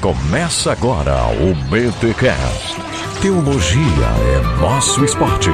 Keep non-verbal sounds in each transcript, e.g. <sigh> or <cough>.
Começa agora o BTCast. Teologia é nosso esporte.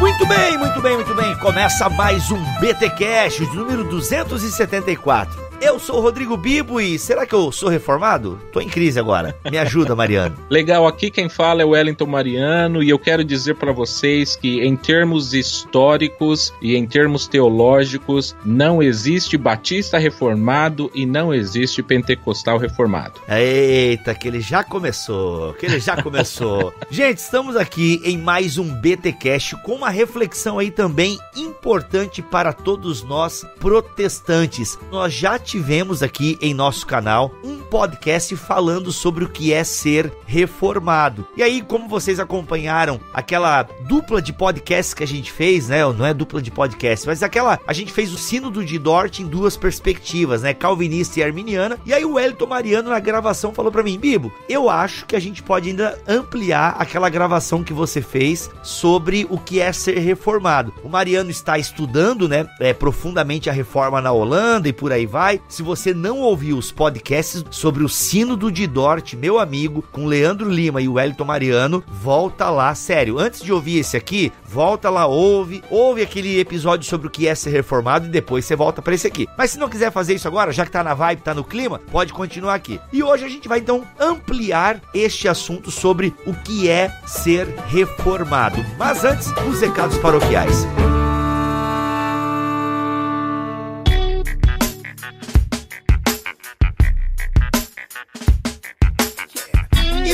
Muito bem, muito bem, muito bem. Começa mais um BTcast, número 274. Eu sou o Rodrigo Bibo e será que eu sou reformado? Tô em crise agora. Me ajuda, Mariano. <laughs> Legal, aqui quem fala é o Wellington Mariano e eu quero dizer para vocês que em termos históricos e em termos teológicos não existe batista reformado e não existe pentecostal reformado. Eita, que ele já começou, que ele já começou. <laughs> Gente, estamos aqui em mais um BTcast com uma reflexão aí também importante para todos nós protestantes. Nós já tivemos aqui em nosso canal um podcast falando sobre o que é ser reformado. E aí, como vocês acompanharam aquela dupla de podcasts que a gente fez, né? Não é dupla de podcast, mas aquela a gente fez o Sínodo de Dort em duas perspectivas, né? Calvinista e arminiana. E aí o Wellington Mariano na gravação falou para mim, Bibo, eu acho que a gente pode ainda ampliar aquela gravação que você fez sobre o que é ser reformado. O Mariano está estudando, né, é, profundamente a reforma na Holanda e por aí vai. Se você não ouviu os podcasts sobre o Sínodo de Dort, meu amigo, com Leandro Lima e o Wellington Mariano, volta lá, sério. Antes de ouvir esse aqui, volta lá, ouve, ouve aquele episódio sobre o que é ser reformado e depois você volta para esse aqui. Mas se não quiser fazer isso agora, já que tá na vibe, tá no clima, pode continuar aqui. E hoje a gente vai então ampliar este assunto sobre o que é ser reformado. Mas antes, os recados paroquiais.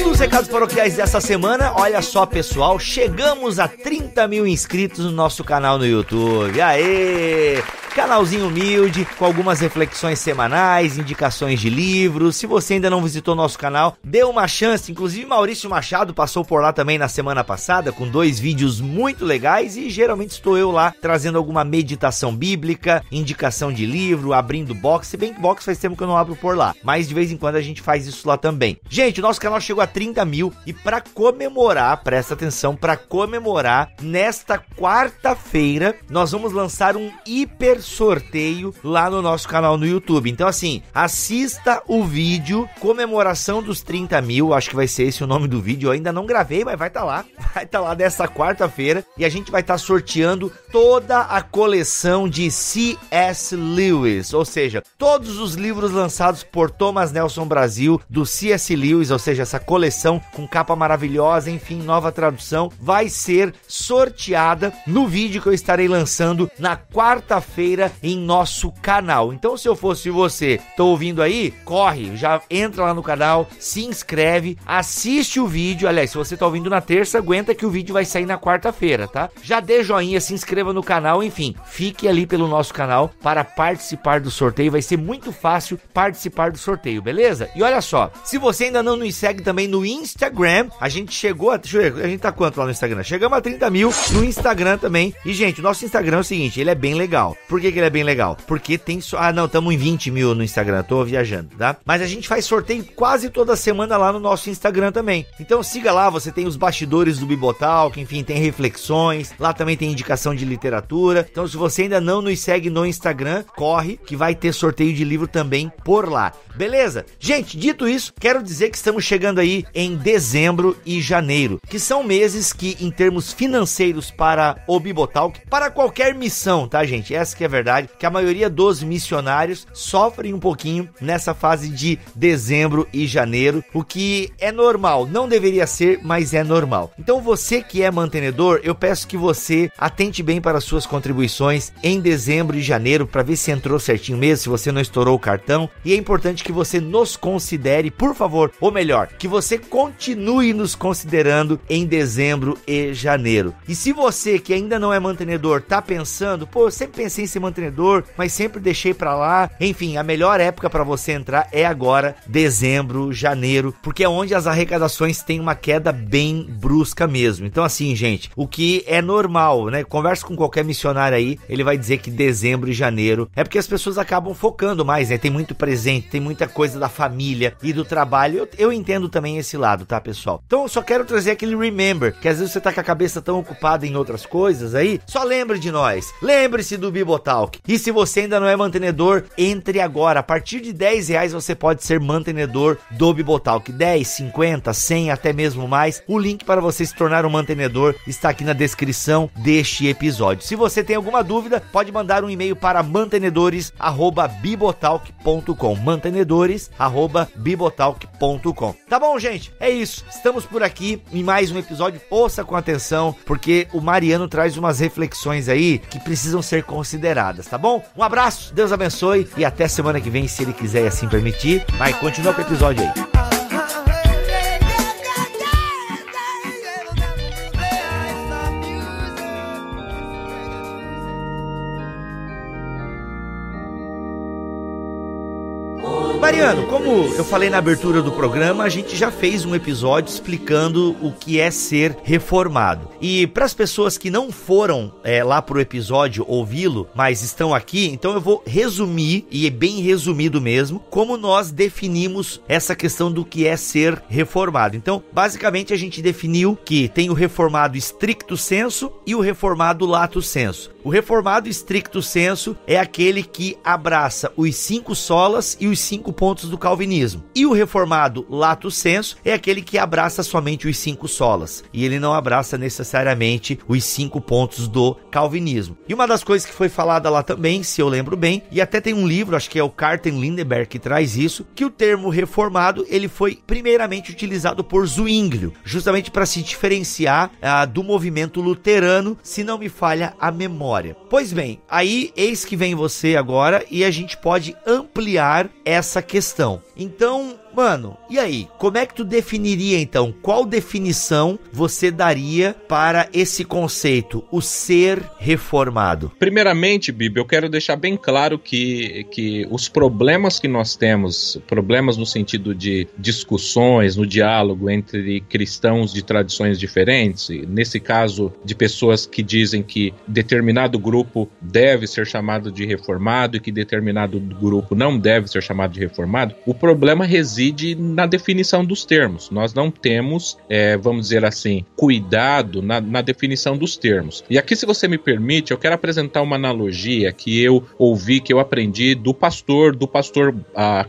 Os recados paroquiais dessa semana. Olha só, pessoal, chegamos a 30 mil inscritos no nosso canal no YouTube. Aê! Canalzinho humilde, com algumas reflexões semanais, indicações de livros. Se você ainda não visitou nosso canal, dê uma chance. Inclusive, Maurício Machado passou por lá também na semana passada, com dois vídeos muito legais. E geralmente estou eu lá trazendo alguma meditação bíblica, indicação de livro, abrindo box. Se bem que box faz tempo que eu não abro por lá, mas de vez em quando a gente faz isso lá também. Gente, o nosso canal chegou a 30 mil e para comemorar, presta atenção, para comemorar, nesta quarta-feira nós vamos lançar um hiper sorteio lá no nosso canal no YouTube. Então, assim, assista o vídeo comemoração dos 30 mil. Acho que vai ser esse o nome do vídeo. Eu ainda não gravei, mas vai estar tá lá. <laughs> Vai estar tá lá dessa quarta-feira e a gente vai estar tá sorteando toda a coleção de C.S. Lewis, ou seja, todos os livros lançados por Thomas Nelson Brasil do C.S. Lewis, ou seja, essa coleção com capa maravilhosa, enfim, nova tradução, vai ser sorteada no vídeo que eu estarei lançando na quarta-feira em nosso canal. Então, se eu fosse você, tô ouvindo aí, corre, já entra lá no canal, se inscreve, assiste o vídeo. Aliás, se você tá ouvindo na terça, aguenta que o vídeo vai sair na quarta-feira, tá? Já dê joinha, se inscreva no canal, enfim, fique ali pelo nosso canal para participar do sorteio. Vai ser muito fácil participar do sorteio, beleza? E olha só, se você ainda não nos segue também no Instagram, a gente chegou a. Deixa eu ver, a gente tá quanto lá no Instagram? Chegamos a 30 mil no Instagram também. E, gente, o nosso Instagram é o seguinte: ele é bem legal. Por que, que ele é bem legal? Porque tem. So... Ah, não, estamos em 20 mil no Instagram, tô viajando, tá? Mas a gente faz sorteio quase toda semana lá no nosso Instagram também. Então siga lá, você tem os bastidores do Bibotalk, enfim, tem reflexões. Lá também tem indicação de literatura. Então, se você ainda não nos segue no Instagram, corre que vai ter sorteio de livro também por lá. Beleza? Gente, dito isso, quero dizer que estamos chegando aí em dezembro e janeiro, que são meses que, em termos financeiros para o Bibotalk, para qualquer missão, tá, gente? Essa que é a verdade, que a maioria dos missionários sofrem um pouquinho nessa fase de dezembro e janeiro, o que é normal, não deveria ser, mas é normal. Então, você que é mantenedor, eu peço que você atente bem para suas contribuições em dezembro e janeiro para ver se entrou certinho mesmo, se você não estourou o cartão. E é importante que você nos considere, por favor, ou melhor, que você continue nos considerando em dezembro e janeiro. E se você que ainda não é mantenedor tá pensando, pô, eu sempre pensei em ser mantenedor, mas sempre deixei para lá. Enfim, a melhor época para você entrar é agora, dezembro, janeiro, porque é onde as arrecadações têm uma queda bem brusca mesmo. Então assim, gente, o que é normal, né? Conversa com qualquer missionário aí, ele vai dizer que dezembro e janeiro é porque as pessoas acabam focando mais, né? Tem muito presente, tem muita coisa da família e do trabalho. Eu, eu entendo também esse lado, tá, pessoal? Então eu só quero trazer aquele remember, que às vezes você tá com a cabeça tão ocupada em outras coisas aí, só lembre de nós. Lembre-se do Bibotal Bibotalk. E se você ainda não é mantenedor, entre agora. A partir de 10 reais você pode ser mantenedor do Bibotalk. 10, 50, 100, até mesmo mais. O link para você se tornar um mantenedor está aqui na descrição deste episódio. Se você tem alguma dúvida, pode mandar um e-mail para mantenedores@bibotalk.com. mantenedores@bibotalk.com. Tá bom, gente? É isso. Estamos por aqui em mais um episódio. Ouça com atenção, porque o Mariano traz umas reflexões aí que precisam ser consideradas, tá bom? Um abraço, Deus abençoe e até semana que vem, se ele quiser e assim permitir. Mas continua com o episódio aí. Mariano, como eu falei na abertura do programa, a gente já fez um episódio explicando o que é ser reformado. E para as pessoas que não foram é, lá pro episódio ouvi-lo, mas estão aqui, então eu vou resumir, e é bem resumido mesmo, como nós definimos essa questão do que é ser reformado. Então, basicamente, a gente definiu que tem o reformado stricto senso e o reformado lato senso. O reformado stricto senso é aquele que abraça os cinco solas e os cinco pontos do calvinismo. E o reformado lato senso é aquele que abraça somente os cinco solas e ele não abraça necessariamente os cinco pontos do calvinismo. E uma das coisas que foi falada lá também, se eu lembro bem, e até tem um livro, acho que é o Carten Lindenberg que traz isso, que o termo reformado ele foi primeiramente utilizado por Zwinglio, justamente para se diferenciar ah, do movimento luterano, se não me falha a memória. Pois bem, aí eis que vem você agora e a gente pode ampliar essa questão. Então, Mano, e aí? Como é que tu definiria então? Qual definição você daria para esse conceito, o ser reformado? Primeiramente, Bibi, eu quero deixar bem claro que, que os problemas que nós temos, problemas no sentido de discussões, no diálogo entre cristãos de tradições diferentes, nesse caso de pessoas que dizem que determinado grupo deve ser chamado de reformado e que determinado grupo não deve ser chamado de reformado, o problema reside reside na definição dos termos. Nós não temos, é, vamos dizer assim, cuidado na, na, definição dos termos. E aqui, se você me permite, eu quero apresentar uma analogia que eu ouvi, que eu aprendi do pastor, do pastor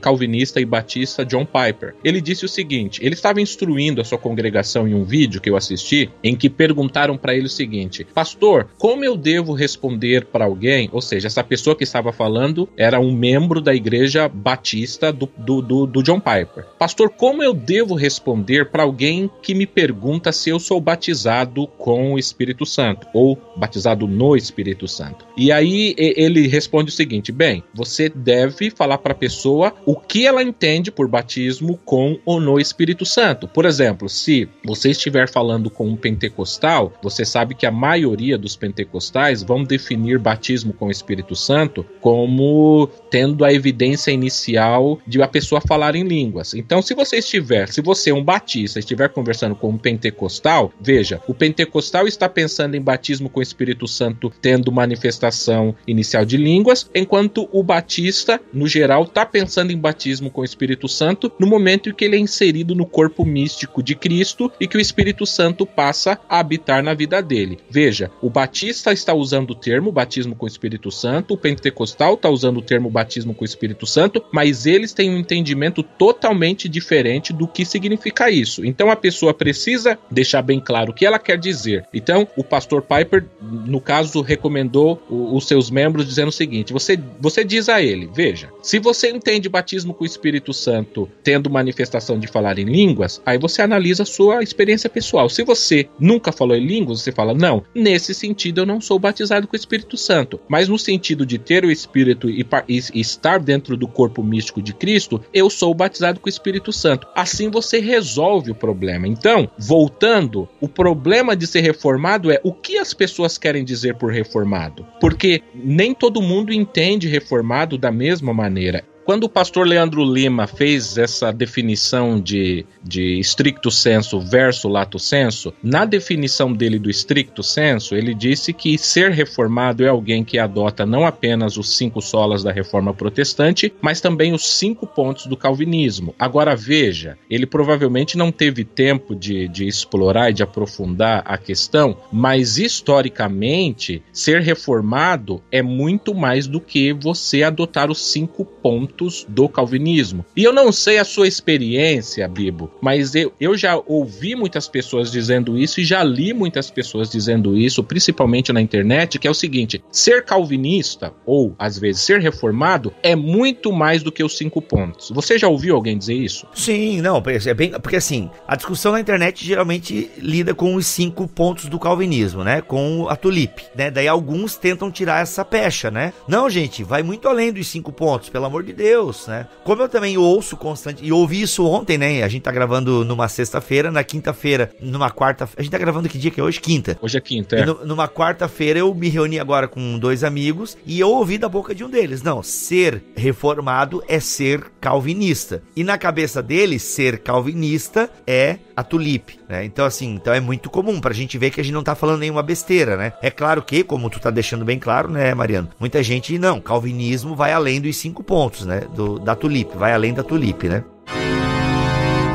calvinista e batista John Piper. Ele disse o seguinte: ele estava instruindo a sua congregação em um vídeo que eu assisti, em que perguntaram para ele o seguinte: Pastor, como eu devo responder para alguém? Ou seja, essa pessoa que estava falando era um membro da igreja batista do, do, do, do John Piper. Piper. Pastor, como eu devo responder para alguém que me pergunta se eu sou batizado com o Espírito Santo ou batizado no Espírito Santo? E aí ele responde o seguinte: bem, você deve falar para a pessoa o que ela entende por batismo com ou no Espírito Santo. Por exemplo, se você estiver falando com um pentecostal, você sabe que a maioria dos pentecostais vão definir batismo com o Espírito Santo como tendo a evidência inicial de a pessoa falar em língua línguas. Então, se você estiver, se você, um batista, estiver conversando com um pentecostal, veja, o pentecostal está pensando em batismo com o Espírito Santo tendo manifestação inicial de línguas, enquanto o batista, no geral, está pensando em batismo com o Espírito Santo no momento em que ele é inserido no corpo místico de Cristo e que o Espírito Santo passa a habitar na vida dele. Veja, o batista está usando o termo batismo com o Espírito Santo, o pentecostal está usando o termo batismo com o Espírito Santo, mas eles têm um entendimento totalmente totalmente diferente do que significa isso. Então a pessoa precisa deixar bem claro o que ela quer dizer. Então o pastor Piper, no caso, recomendou os seus membros dizendo o seguinte: você, você diz a ele, veja, se você entende batismo com o Espírito Santo tendo manifestação de falar em línguas, aí você analisa a sua experiência pessoal. Se você nunca falou em línguas, você fala, não, nesse sentido eu não sou batizado com o Espírito Santo. Mas no sentido de ter o Espírito e, e estar dentro do corpo místico de Cristo, eu sou batizado com o Espírito Santo. Assim você resolve o problema. Então, voltando, o problema de ser reformado é o que as pessoas querem dizer por reformado. Porque nem todo mundo entende reformado da mesma maneira. Quando o pastor Leandro Lima fez essa definição de, de stricto senso versus lato senso, na definição dele do stricto senso, ele disse que ser reformado é alguém que adota não apenas os cinco solas da reforma protestante, mas também os cinco pontos do calvinismo. Agora veja, ele provavelmente não teve tempo de, de explorar e de aprofundar a questão, mas historicamente, ser reformado é muito mais do que você adotar os cinco pontos do calvinismo. E eu não sei a sua experiência, Bibo, mas eu, eu já ouvi muitas pessoas dizendo isso e já li muitas pessoas dizendo isso, principalmente na internet, que é o seguinte: ser calvinista, ou às vezes ser reformado, é muito mais do que os cinco pontos. Você já ouviu alguém dizer isso? Sim, não, é bem. Porque assim, a discussão na internet geralmente lida com os cinco pontos do calvinismo, né? Com a tulipe, né? Daí alguns tentam tirar essa pecha, né? Não, gente, vai muito além dos cinco pontos, pelo amor de Deus, né? Como eu também ouço constante, e ouvi isso ontem, né? A gente tá gravando numa sexta-feira, na quinta-feira, numa quarta. A gente tá gravando que dia que é hoje? Quinta. Hoje é quinta, é. No, numa quarta-feira eu me reuni agora com dois amigos e eu ouvi da boca de um deles: não, ser reformado é ser calvinista. E na cabeça deles, ser calvinista é a tulipe, né? Então, assim, então é muito comum pra gente ver que a gente não tá falando nenhuma besteira, né? É claro que, como tu tá deixando bem claro, né, Mariano? Muita gente, não, calvinismo vai além dos cinco pontos, né? Do, da tulipe, vai além da tulipe, né?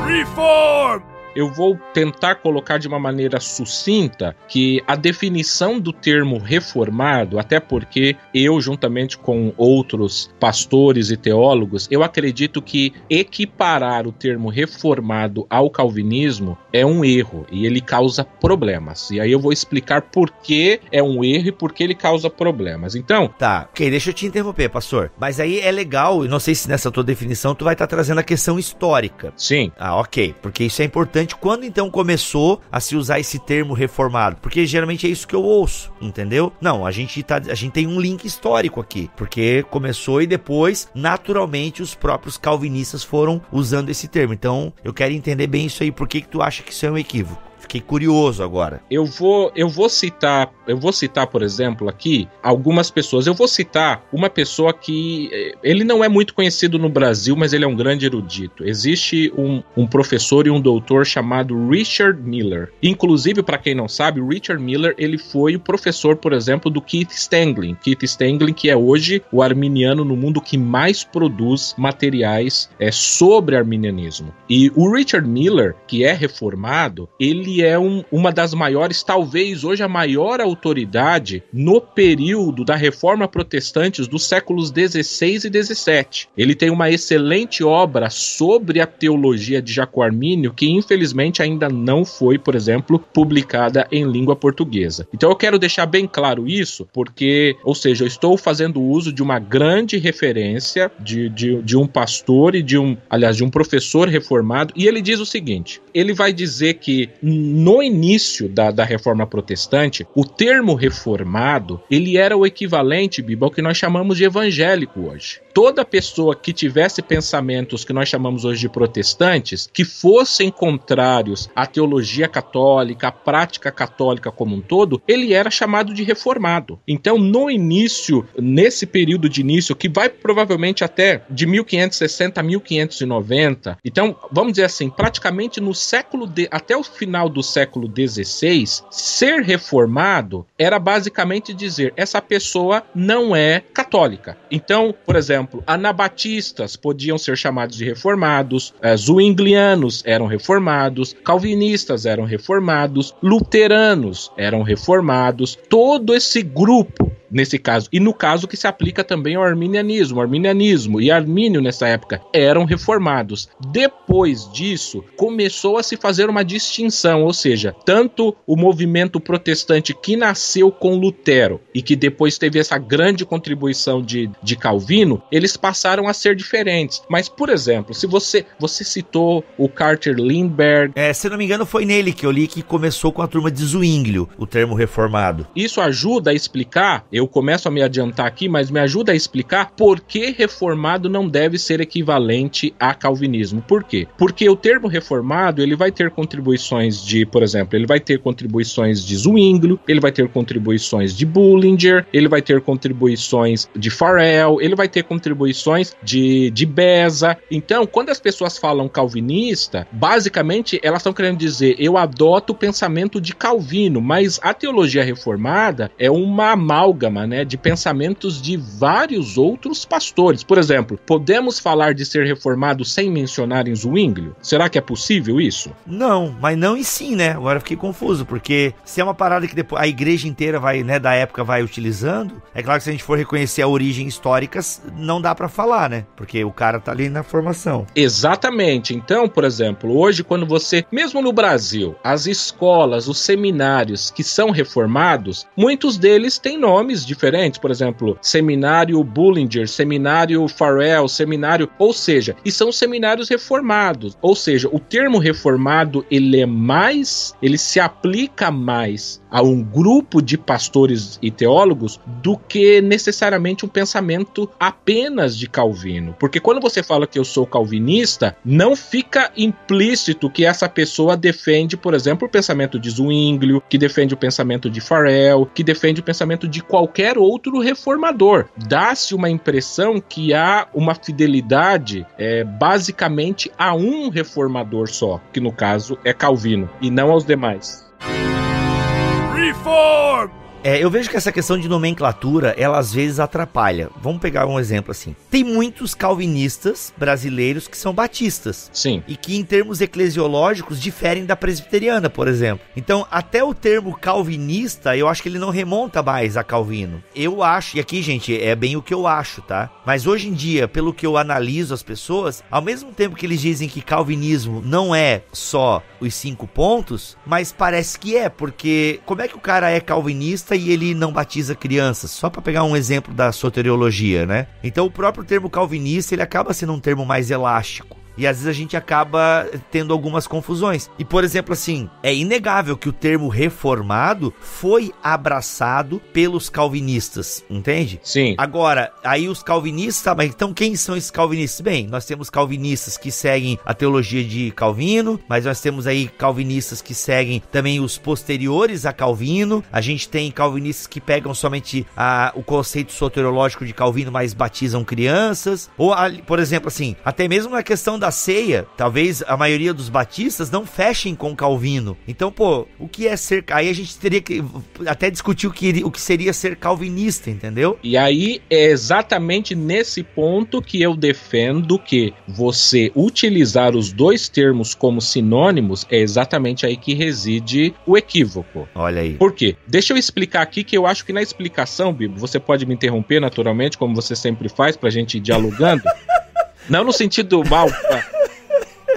Reform! Eu vou tentar colocar de uma maneira sucinta que a definição do termo reformado, até porque eu, juntamente com outros pastores e teólogos, eu acredito que equiparar o termo reformado ao calvinismo é um erro e ele causa problemas. E aí eu vou explicar por que é um erro e por que ele causa problemas. Então. Tá, ok, deixa eu te interromper, pastor. Mas aí é legal, não sei se nessa tua definição tu vai estar tá trazendo a questão histórica. Sim. Ah, ok, porque isso é importante interessante quando então começou a se usar esse termo reformado, porque geralmente é isso que eu ouço, entendeu? Não, a gente tá, a gente tem um link histórico aqui, porque começou e depois, naturalmente, os próprios calvinistas foram usando esse termo. Então, eu quero entender bem isso aí, por que que tu acha que isso é um equívoco? Fiquei curioso agora. Eu vou, eu vou citar, eu vou citar, por exemplo, aqui algumas pessoas. Eu vou citar uma pessoa que eh, ele não é muito conhecido no Brasil, mas ele é um grande erudito. Existe um, um professor e um doutor chamado Richard Miller. Inclusive, para quem não sabe, Richard Miller ele foi o professor, por exemplo, do Keith Stanglin. Keith Stanglin, que é hoje o arminiano no mundo que mais produz materiais é, sobre arminianismo. E o Richard Miller, que é reformado, ele é um, uma das maiores, talvez hoje a maior autoridade no período da Reforma Protestante dos séculos 16 e 17. Ele tem uma excelente obra sobre a teologia de Jaco Armínio que infelizmente ainda não foi, por exemplo, publicada em língua portuguesa. Então eu quero deixar bem claro isso, porque, ou seja, eu estou fazendo uso de uma grande referência de, de, de um pastor e de um, aliás, de um professor reformado, e ele diz o seguinte: ele vai dizer que no início da, da reforma protestante, o termo reformado ele era o equivalente, Biba, ao que nós chamamos de evangélico hoje toda pessoa que tivesse pensamentos que nós chamamos hoje de protestantes, que fossem contrários à teologia católica, à prática católica como um todo, ele era chamado de reformado. Então, no início, nesse período de início, que vai provavelmente até de 1560 a 1590, então, vamos dizer assim, praticamente no século de, até o final do século XVI, ser reformado era basicamente dizer essa pessoa não é católica. Então, por exemplo, anabatistas podiam ser chamados de reformados, é, zwinglianos eram reformados, calvinistas eram reformados, luteranos eram reformados. Todo esse grupo nesse caso. E no caso que se aplica também ao arminianismo. O arminianismo e Armínio nessa época eram reformados. Depois disso, começou a se fazer uma distinção, ou seja, tanto o movimento protestante que nasceu com Lutero e que depois teve essa grande contribuição de, de Calvino, eles passaram a ser diferentes. Mas, por exemplo, se você você citou o Carter Lindbergh. É, se não me engano, foi nele que eu li que começou com a turma de Zwinglio, o termo reformado. Isso ajuda a explicar. Eu eu começo a me adiantar aqui, mas me ajuda a explicar por que reformado não deve ser equivalente a calvinismo. Por quê? Porque o termo reformado, ele vai ter contribuições de, por exemplo, ele vai ter contribuições de Zwinglio, ele vai ter contribuições de Bullinger, ele vai ter contribuições de Farel, ele vai ter contribuições de, de Beza. Então, quando as pessoas falam calvinista, basicamente elas estão querendo dizer eu adoto o pensamento de Calvino, mas a teologia reformada é uma amálgama né, de pensamentos de vários outros pastores. Por exemplo, podemos falar de ser reformado sem mencionar em Zwinglio? Será que é possível isso? Não, mas não e sim, né? Agora eu fiquei confuso, porque se é uma parada que depois a igreja inteira vai, né, da época vai utilizando, é claro que se a gente for reconhecer a origem histórica, não dá para falar, né? Porque o cara tá ali na formação. Exatamente. Então, por exemplo, hoje quando você, mesmo no Brasil, as escolas, os seminários que são reformados, muitos deles têm nomes diferentes, por exemplo, Seminário Bullinger, Seminário Farrell, Seminário, ou seja, e são seminários reformados. Ou seja, o termo reformado, ele é mais, ele se aplica mais a um grupo de pastores e teólogos do que necessariamente um pensamento apenas de Calvino. Porque quando você fala que eu sou calvinista, não fica implícito que essa pessoa defende, por exemplo, o pensamento de Zwinglio, que defende o pensamento de Farel, que defende o pensamento de qualquer outro reformador. Dá-se uma impressão que há uma fidelidade é, basicamente a um reformador só, que no caso é Calvino, e não aos demais. Reform! É, eu vejo que essa questão de nomenclatura, ela às vezes atrapalha. Vamos pegar um exemplo assim. Tem muitos calvinistas brasileiros que são batistas. Sim. E que, em termos eclesiológicos, diferem da presbiteriana, por exemplo. Então, até o termo calvinista, eu acho que ele não remonta mais a Calvino. Eu acho, e aqui, gente, é bem o que eu acho, tá? Mas hoje em dia, pelo que eu analiso as pessoas, ao mesmo tempo que eles dizem que calvinismo não é só os cinco pontos, mas parece que é, porque como é que o cara é calvinista? E ele não batiza crianças, só para pegar um exemplo da soteriologia, né? Então o próprio termo calvinista ele acaba sendo um termo mais elástico. E às vezes a gente acaba tendo algumas confusões. E por exemplo, assim, é inegável que o termo reformado foi abraçado pelos calvinistas, entende? Sim. Agora, aí os calvinistas, mas então quem são esses calvinistas? Bem, nós temos calvinistas que seguem a teologia de Calvino, mas nós temos aí calvinistas que seguem também os posteriores a Calvino. A gente tem calvinistas que pegam somente a, o conceito soteriológico de Calvino, mas batizam crianças. Ou, por exemplo, assim, até mesmo na questão da ceia, talvez a maioria dos batistas não fechem com Calvino. Então, pô, o que é ser. Aí a gente teria que até discutir o que, o que seria ser calvinista, entendeu? E aí é exatamente nesse ponto que eu defendo que você utilizar os dois termos como sinônimos é exatamente aí que reside o equívoco. Olha aí. Por quê? Deixa eu explicar aqui que eu acho que na explicação, Bibo, você pode me interromper naturalmente, como você sempre faz, pra gente ir dialogando. <laughs> Não no sentido mal.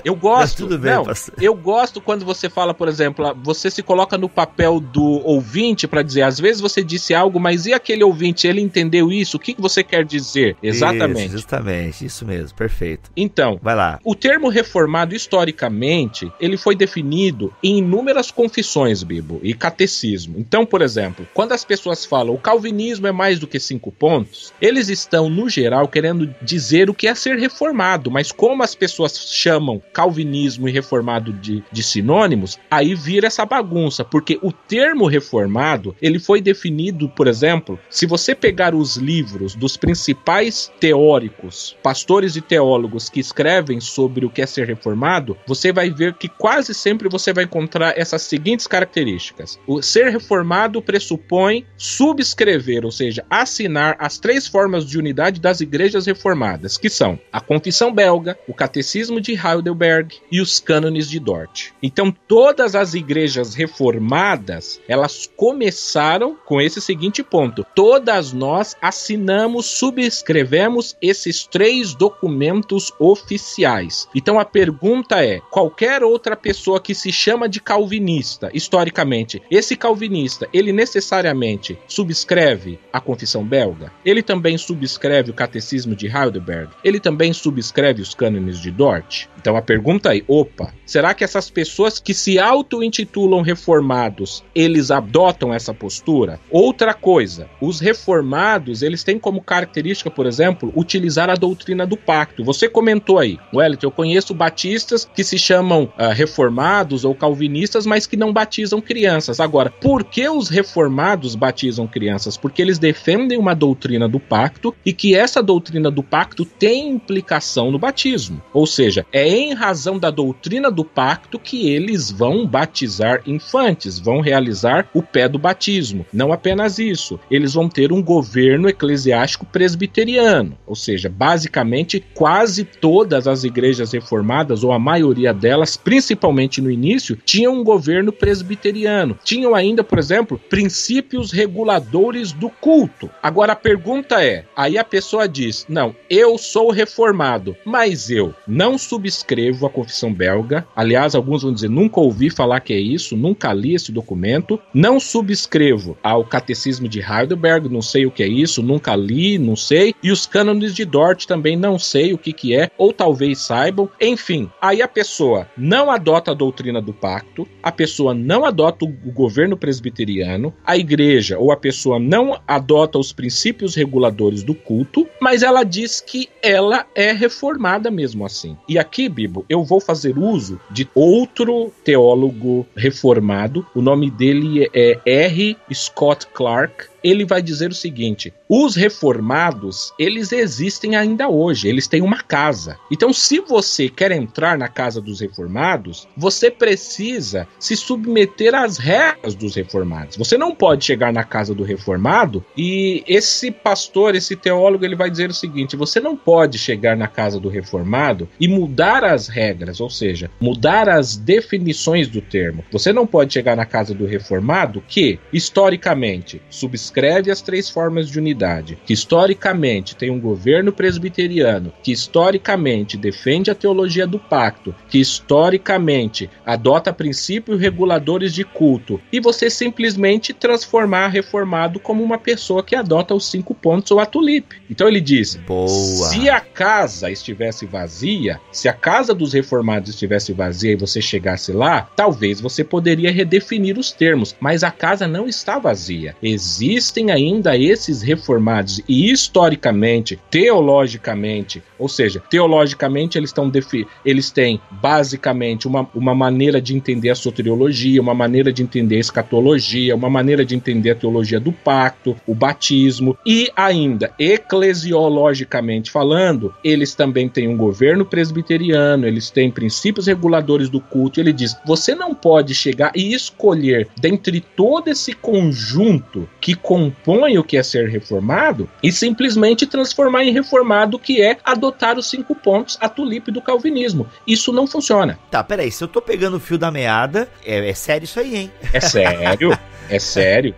Eu gosto. tudo bem, não, eu gosto quando você fala, por exemplo, você se coloca no papel do ouvinte para dizer, às vezes você disse algo, mas e aquele ouvinte, ele entendeu isso? O que, que você quer dizer? Exatamente. Isso, justamente, isso mesmo, perfeito. Então, vai lá. O termo reformado historicamente, ele foi definido em inúmeras confissões, Bibo, e catecismo. Então, por exemplo, quando as pessoas falam o calvinismo é mais do que cinco pontos, eles estão no geral querendo dizer o que é ser reformado, mas como as pessoas chamam calvinismo e reformado de, de sinônimos, aí vira essa bagunça, porque o termo reformado, ele foi definido, por exemplo, se você pegar os livros dos principais teóricos, pastores e teólogos que escrevem sobre o que é ser reformado, você vai ver que quase sempre você vai encontrar essas seguintes características. O ser reformado pressupõe subscrever, ou seja, assinar as três formas de unidade das igrejas reformadas, que são a Confissão Belga, o Catecismo de Heidelberg e os cânones de Dort. Então, todas as igrejas reformadas, elas começaram com esse seguinte ponto: todas nós assinamos, subscrevemos esses três documentos oficiais. Então, a pergunta é: qualquer outra pessoa que se chama de calvinista, historicamente, esse calvinista, ele necessariamente subscreve a Confissão Belga? Ele também subscreve o Catecismo de Heidelberg? Ele também subscreve os cânones de Dort? Então, a pergunta aí, opa, será que essas pessoas que se auto-intitulam reformados, eles adotam essa postura? Outra coisa, os reformados, eles têm como característica, por exemplo, utilizar a doutrina do pacto. Você comentou aí, Wellington, eu conheço batistas que se chamam uh, reformados ou calvinistas, mas que não batizam crianças. Agora, por que os reformados batizam crianças? Porque eles defendem uma doutrina do pacto e que essa doutrina do pacto tem implicação no batismo. Ou seja, é em razão da doutrina do pacto que eles vão batizar infantes, vão realizar o pé do batismo. Não apenas isso, eles vão ter um governo eclesiástico presbiteriano, ou seja, basicamente quase todas as igrejas reformadas, ou a maioria delas, principalmente no início, tinham um governo presbiteriano. Tinham ainda, por exemplo, princípios reguladores do culto. Agora a pergunta é: aí a pessoa diz, não, eu sou reformado, mas eu não subscrevo a confissão belga. Aliás, alguns vão dizer, nunca ouvi falar que é isso, nunca li esse documento. Não subscrevo ao catecismo de Heidelberg, não sei o que é isso, nunca li, não sei. E os cânones de Dort também não sei o que, que é, ou talvez saibam. Enfim, aí a pessoa não adota a doutrina do pacto, a pessoa não adota o governo presbiteriano, a igreja ou a pessoa não adota os princípios reguladores do culto, mas ela diz que ela é reformada mesmo assim. E aqui, Bibo, eu vou fazer uso de outro teólogo reformado, o nome dele é R. Scott Clark, ele vai dizer o seguinte: os reformados, eles existem ainda hoje, eles têm uma casa. Então, se você quer entrar na casa dos reformados, você precisa se submeter às regras dos reformados. Você não pode chegar na casa do reformado e esse pastor, esse teólogo, ele vai dizer o seguinte: você não pode chegar na casa do reformado e mudar as regras, ou seja, mudar as definições do termo. Você não pode chegar na casa do reformado que, historicamente, subscreve descreve as três formas de unidade, que historicamente tem um governo presbiteriano, que historicamente defende a teologia do pacto, que historicamente adota princípios reguladores de culto, e você simplesmente transformar reformado como uma pessoa que adota os cinco pontos ou a tulipe. Então ele diz: Boa. se a casa estivesse vazia, se a casa dos reformados estivesse vazia e você chegasse lá, talvez você poderia redefinir os termos, mas a casa não está vazia. Existe existem ainda esses reformados e historicamente, teologicamente, ou seja, teologicamente eles estão eles têm basicamente uma, uma maneira de entender a soteriologia, uma maneira de entender a escatologia, uma maneira de entender a teologia do pacto, o batismo e ainda eclesiologicamente falando, eles também têm um governo presbiteriano, eles têm princípios reguladores do culto. Ele diz: você não pode chegar e escolher dentre todo esse conjunto que compõe o que é ser reformado e simplesmente transformar em reformado, que é adotar os cinco pontos, a tulipe do calvinismo. Isso não funciona. Tá, peraí, se eu tô pegando o fio da meada, é, é sério isso aí, hein? É sério, <laughs> é sério.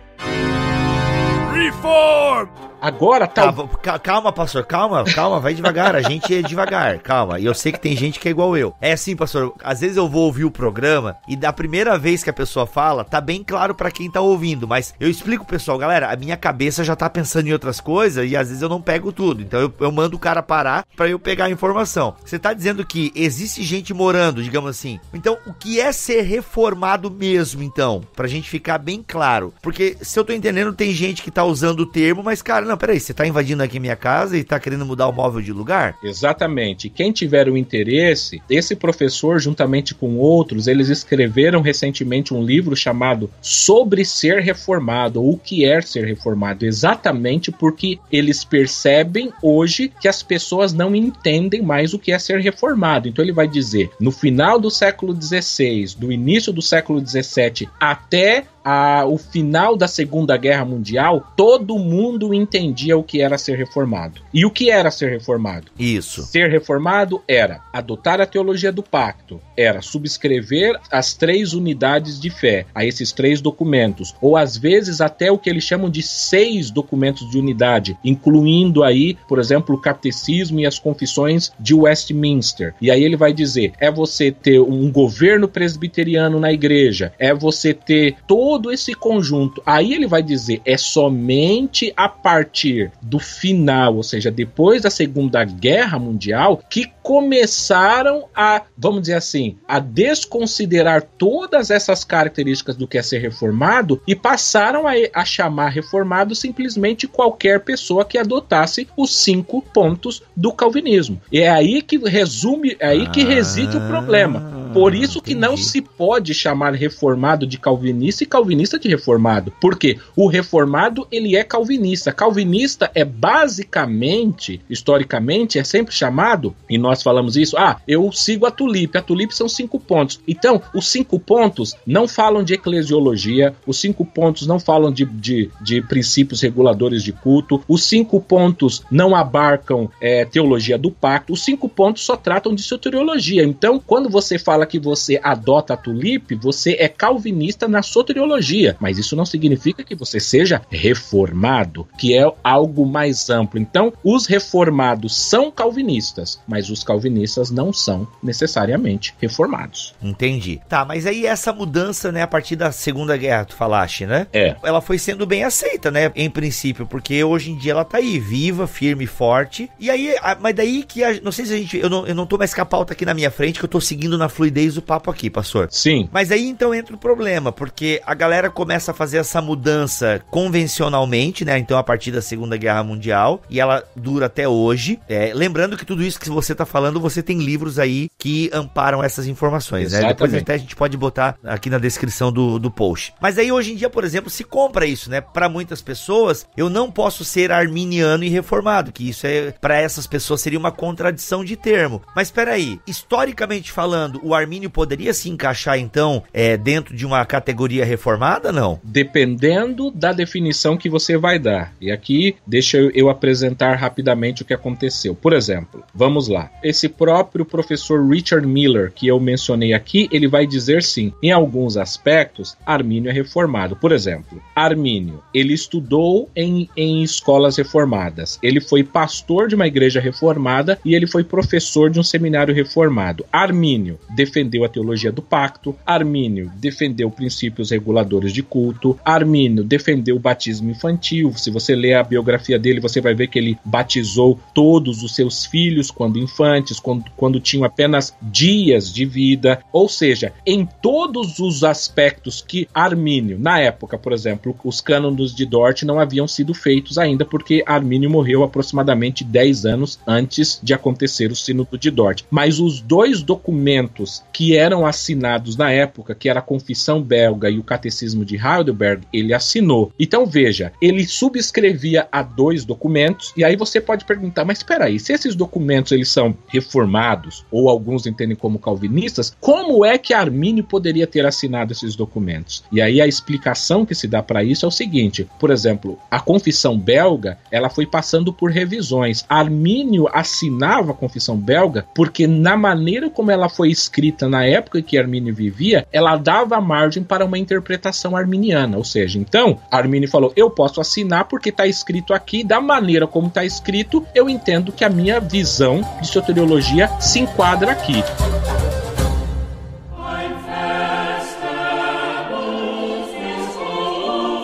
Reform! Agora tá. tá calma, pastor, calma, calma, vai devagar. A gente é devagar, calma. E eu sei que tem gente que é igual eu. É assim, pastor, às vezes eu vou ouvir o programa e da primeira vez que a pessoa fala, tá bem claro para quem tá ouvindo, mas eu explico pessoal, galera, a minha cabeça já tá pensando em outras coisas e às vezes eu não pego tudo. Então eu, eu mando o cara parar para eu pegar a informação. Você tá dizendo que existe gente morando, digamos assim. Então, o que é ser reformado mesmo, então? Pra gente ficar bem claro. Porque se eu tô entendendo, tem gente que tá usando o termo, mas cara, não, peraí, você tá invadindo aqui minha casa e tá querendo mudar o móvel de lugar? Exatamente. Quem tiver o interesse, esse professor, juntamente com outros, eles escreveram recentemente um livro chamado Sobre Ser Reformado, ou o que é ser reformado, exatamente porque eles percebem hoje que as pessoas não entendem mais o que é ser reformado. Então ele vai dizer, no final do século XVI, do início do século XVII até a, o final da Segunda Guerra Mundial, todo mundo entendia o que era ser reformado. E o que era ser reformado? Isso. Ser reformado era adotar a teologia do pacto, era subscrever as três unidades de fé a esses três documentos, ou às vezes até o que eles chamam de seis documentos de unidade, incluindo aí, por exemplo, o catecismo e as confissões de Westminster. E aí ele vai dizer: é você ter um governo presbiteriano na igreja, é você ter todo todo esse conjunto. Aí ele vai dizer: é somente a partir do final, ou seja, depois da Segunda Guerra Mundial, que começaram a, vamos dizer assim, a desconsiderar todas essas características do que é ser reformado e passaram a, a chamar reformado simplesmente qualquer pessoa que adotasse os cinco pontos do calvinismo. E é aí que resume, é aí que reside o problema. Por isso que não se pode chamar reformado de calvinista e calvinista de reformado. Porque o reformado ele é calvinista. Calvinista é basicamente, historicamente, é sempre chamado, e nós falamos isso, ah, eu sigo a tulipe. A tulipe são cinco pontos. Então, os cinco pontos não falam de eclesiologia, os cinco pontos não falam de, de, de princípios reguladores de culto, os cinco pontos não abarcam é, teologia do pacto, os cinco pontos só tratam de soteriologia. Então, quando você fala fala que você adota a tulipe, você é calvinista na soteriologia, mas isso não significa que você seja reformado, que é algo mais amplo. Então, os reformados são calvinistas, mas os calvinistas não são necessariamente reformados. Entendi. Tá, mas aí essa mudança, né, a partir da Segunda Guerra, tu falaste, né? É. Ela foi sendo bem aceita, né, em princípio, porque hoje em dia ela tá aí, viva, firme e forte. E aí, mas daí que, a, não sei se a gente, eu não, eu não tô mais com a pauta aqui na minha frente, que eu tô seguindo na fluidez fluidez do papo aqui, pastor. Sim. Mas aí então entra o problema, porque a galera começa a fazer essa mudança convencionalmente, né? Então a partir da Segunda Guerra Mundial, e ela dura até hoje. É, lembrando que tudo isso que você tá falando, você tem livros aí que amparam essas informações, Exatamente. né? Depois até a gente pode botar aqui na descrição do, do post. Mas aí hoje em dia, por exemplo, se compra isso, né? Para muitas pessoas, eu não posso ser arminiano e reformado, que isso é para essas pessoas seria uma contradição de termo. Mas espera aí, historicamente falando, o Armínio poderia se encaixar, então, é, dentro de uma categoria reformada, não? Dependendo da definição que você vai dar. E aqui, deixa eu, apresentar rapidamente o que aconteceu. Por exemplo, vamos lá. Esse próprio professor Richard Miller, que eu mencionei aqui, ele vai dizer sim, em alguns aspectos, Armínio é reformado. Por exemplo, Armínio, ele estudou em, em escolas reformadas. Ele foi pastor de uma igreja reformada e ele foi professor de um seminário reformado. Armínio, defendeu a teologia do pacto, Armínio defendeu princípios reguladores de culto, Armínio defendeu o batismo infantil. Se você ler a biografia dele, você vai ver que ele batizou todos os seus filhos quando infantes, quando, quando tinham apenas dias de vida. Ou seja, em todos os aspectos que Armínio, na época, por exemplo, os cânones de Dort não haviam sido feitos ainda, porque Armínio morreu aproximadamente 10 anos antes de acontecer o Sínodo de Dort. Mas os dois documentos que eram assinados na época, que era a Confissão Belga e o Catecismo de Heidelberg, ele assinou. Então veja, ele subscrevia a dois documentos e aí você pode perguntar, mas espera aí, se esses documentos eles são reformados ou alguns entendem como calvinistas, como é que Armínio poderia ter assinado esses documentos? E aí a explicação que se dá para isso é o seguinte, por exemplo, a Confissão Belga, ela foi passando por revisões. Armínio assinava a Confissão Belga porque na maneira como ela foi escrita escrita na época que Armínio vivia, ela dava margem para uma interpretação arminiana. Ou seja, então, Armínio falou: eu posso assinar porque está escrito aqui, da maneira como está escrito, eu entendo que a minha visão de soteriologia se enquadra aqui.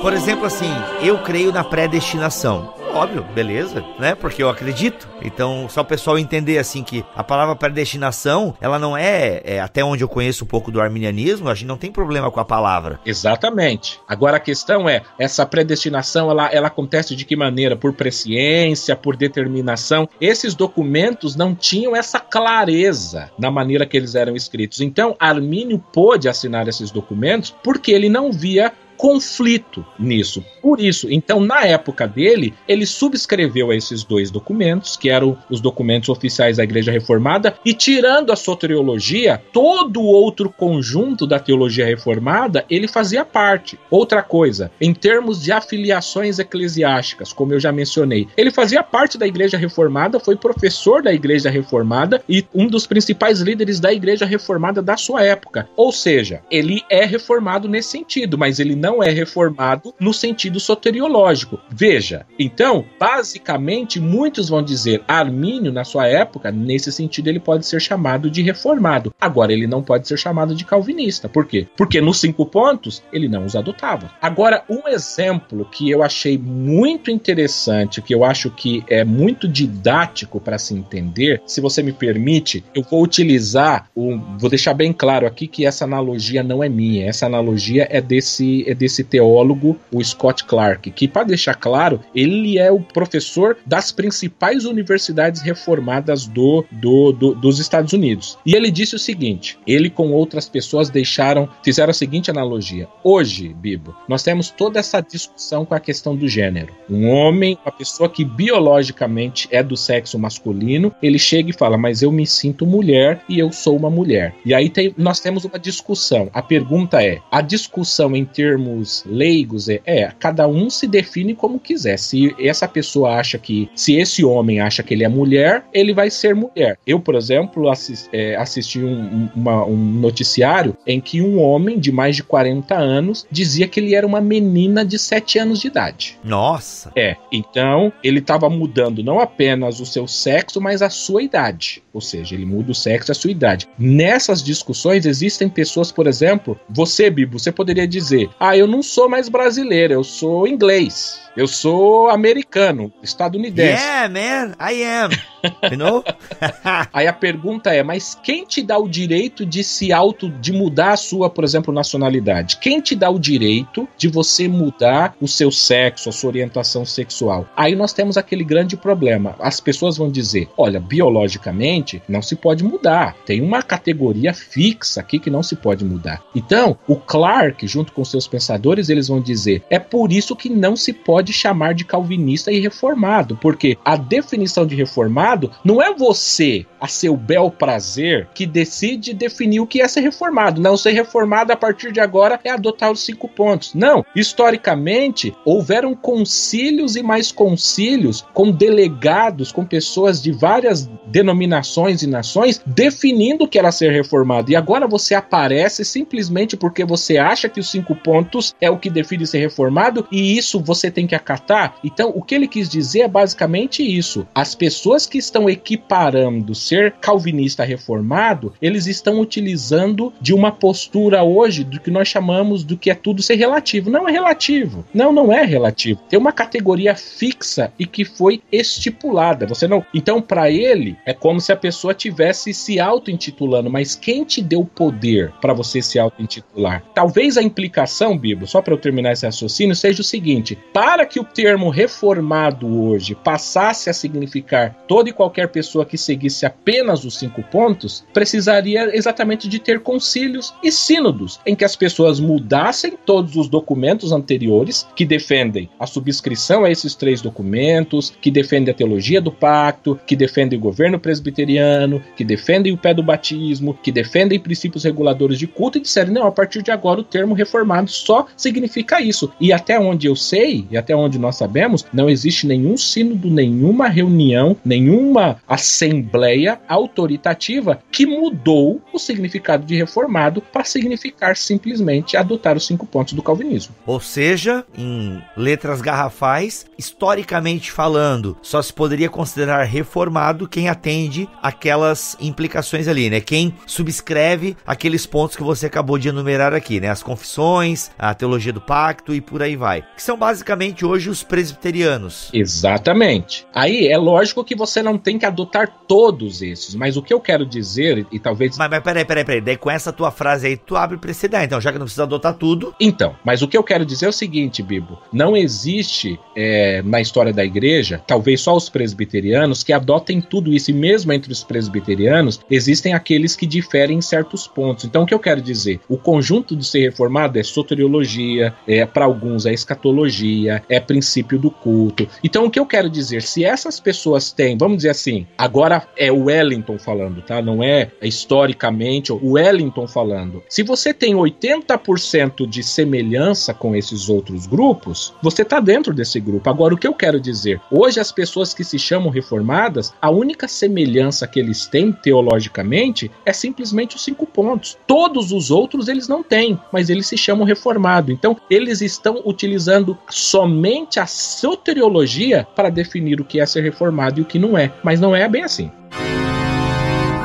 Por exemplo, assim, eu creio na predestinação óbvio, beleza, né? Porque eu acredito. Então, só o pessoal entender assim que a palavra predestinação, ela não é, é, até onde eu conheço um pouco do arminianismo, a gente não tem problema com a palavra. Exatamente. Agora a questão é, essa predestinação, ela, ela acontece de que maneira? Por presciência, por determinação? Esses documentos não tinham essa clareza na maneira que eles eram escritos. Então, Armínio pôde assinar esses documentos porque ele não via conflito nisso. Por isso, então, na época dele, ele subscreveu esses dois documentos, que eram os documentos oficiais da Igreja Reformada, e tirando a soteriologia, todo outro conjunto da teologia reformada, ele fazia parte. Outra coisa, em termos de afiliações eclesiásticas, como eu já mencionei, ele fazia parte da Igreja Reformada, foi professor da Igreja Reformada e um dos principais líderes da Igreja Reformada da sua época. Ou seja, ele é reformado nesse sentido, mas ele não não é reformado no sentido soteriológico. Veja, então, basicamente, muitos vão dizer Armínio, na sua época, nesse sentido, ele pode ser chamado de reformado. Agora, ele não pode ser chamado de calvinista. Por quê? Porque nos cinco pontos, ele não os adotava. Agora, um exemplo que eu achei muito interessante, que eu acho que é muito didático para se entender, se você me permite, eu vou utilizar, o, vou deixar bem claro aqui que essa analogia não é minha, essa analogia é desse, é desse teólogo, o Scott Clark, que, para deixar claro, ele é o professor das principais universidades reformadas do, do, do, dos Estados Unidos. E ele disse o seguinte: ele com outras pessoas deixaram, fizeram a seguinte analogia. Hoje, Bibo, nós temos toda essa discussão com a questão do gênero. Um homem, uma pessoa que biologicamente é do sexo masculino, ele chega e fala: Mas eu me sinto mulher e eu sou uma mulher. E aí tem, nós temos uma discussão. A pergunta é: a discussão em termos leigos é, é cada um se define como quiser. Se essa pessoa acha que, se esse homem acha que ele é mulher, ele vai ser mulher. Eu, por exemplo, assist, é, assisti um, uma, um noticiário em que um homem de mais de 40 anos dizia que ele era uma menina de 7 anos de idade. Nossa! É, então ele estava mudando não apenas o seu sexo, mas a sua idade. Ou seja, ele muda o sexo e a sua idade. Nessas discussões existem pessoas, por exemplo, você, Bibo, você poderia dizer: Ah, eu não sou mais brasileiro, eu sou inglês. Eu sou americano, estadunidense. Yeah, man, I am. You know? <laughs> Aí a pergunta é, mas quem te dá o direito de se auto, de mudar a sua, por exemplo, nacionalidade? Quem te dá o direito de você mudar o seu sexo, a sua orientação sexual? Aí nós temos aquele grande problema. As pessoas vão dizer, olha, biologicamente não se pode mudar. Tem uma categoria fixa aqui que não se pode mudar. Então, o Clark, junto com seus pensadores, eles vão dizer, é por isso que não se pode pode chamar de calvinista e reformado, porque a definição de reformado não é você, a seu bel prazer, que decide definir o que é ser reformado. Não ser reformado a partir de agora é adotar os cinco pontos. Não. Historicamente, houveram concílios e mais concílios com delegados, com pessoas de várias denominações e nações definindo o que era ser reformado. E agora você aparece simplesmente porque você acha que os cinco pontos é o que define ser reformado e isso você tem que acatar. Então, o que ele quis dizer é basicamente isso. As pessoas que estão equiparando ser calvinista reformado, eles estão utilizando de uma postura hoje do que nós chamamos do que é tudo ser relativo. Não é relativo. Não, não é relativo. Tem uma categoria fixa e que foi estipulada. Você não. Então, para ele, é como se a pessoa tivesse se auto-intitulando, mas quem te deu poder para você se auto-intitular? Talvez a implicação, Bibo, só para eu terminar esse raciocínio, seja o seguinte: para que o termo reformado hoje passasse a significar toda e qualquer pessoa que seguisse apenas os cinco pontos, precisaria exatamente de ter concílios e sínodos, em que as pessoas mudassem todos os documentos anteriores que defendem a subscrição a esses três documentos, que defendem a teologia do pacto, que defendem o governo presbiteriano, que defendem o pé do batismo, que defendem princípios reguladores de culto e disserem, não, a partir de agora o termo reformado só significa isso. E até onde eu sei, e até onde nós sabemos, não existe nenhum sínodo, nenhuma reunião, nenhuma assembleia autoritativa que mudou o significado de reformado para significar simplesmente adotar os cinco pontos do calvinismo. Ou seja, em letras garrafais, historicamente falando, só se poderia considerar reformado quem atende aquelas implicações ali, né? Quem subscreve aqueles pontos que você acabou de enumerar aqui, né? As confissões, a teologia do pacto e por aí vai. Que são basicamente hoje os presbiterianos. Exatamente. Aí é lógico que você não tem que adotar todos esses, mas o que eu quero dizer, e talvez. Mas, mas peraí, peraí, peraí. Daí com essa tua frase aí, tu abre precedente. Então, já que não precisa adotar tudo. Então, mas o que eu quero dizer é o seguinte, Bibo: não existe é, na história da igreja, talvez só os presbiterianos, que adotem tudo isso, e mesmo entre os presbiterianos, existem aqueles que diferem em certos pontos. Então, o que eu quero dizer? O conjunto de ser reformado é soteriologia, é, para alguns é escatologia, é princípio do culto. Então o que eu quero dizer, se essas pessoas têm, vamos dizer assim, agora é o Wellington falando, tá? Não é historicamente o Wellington falando. Se você tem 80% de semelhança com esses outros grupos, você tá dentro desse grupo. Agora o que eu quero dizer, hoje as pessoas que se chamam reformadas, a única semelhança que eles têm teologicamente é simplesmente os cinco pontos. Todos os outros eles não têm, mas eles se chamam reformado. Então, eles estão utilizando somente a soteriologia para definir o que é ser reformado e o que não é. Mas não é bem assim.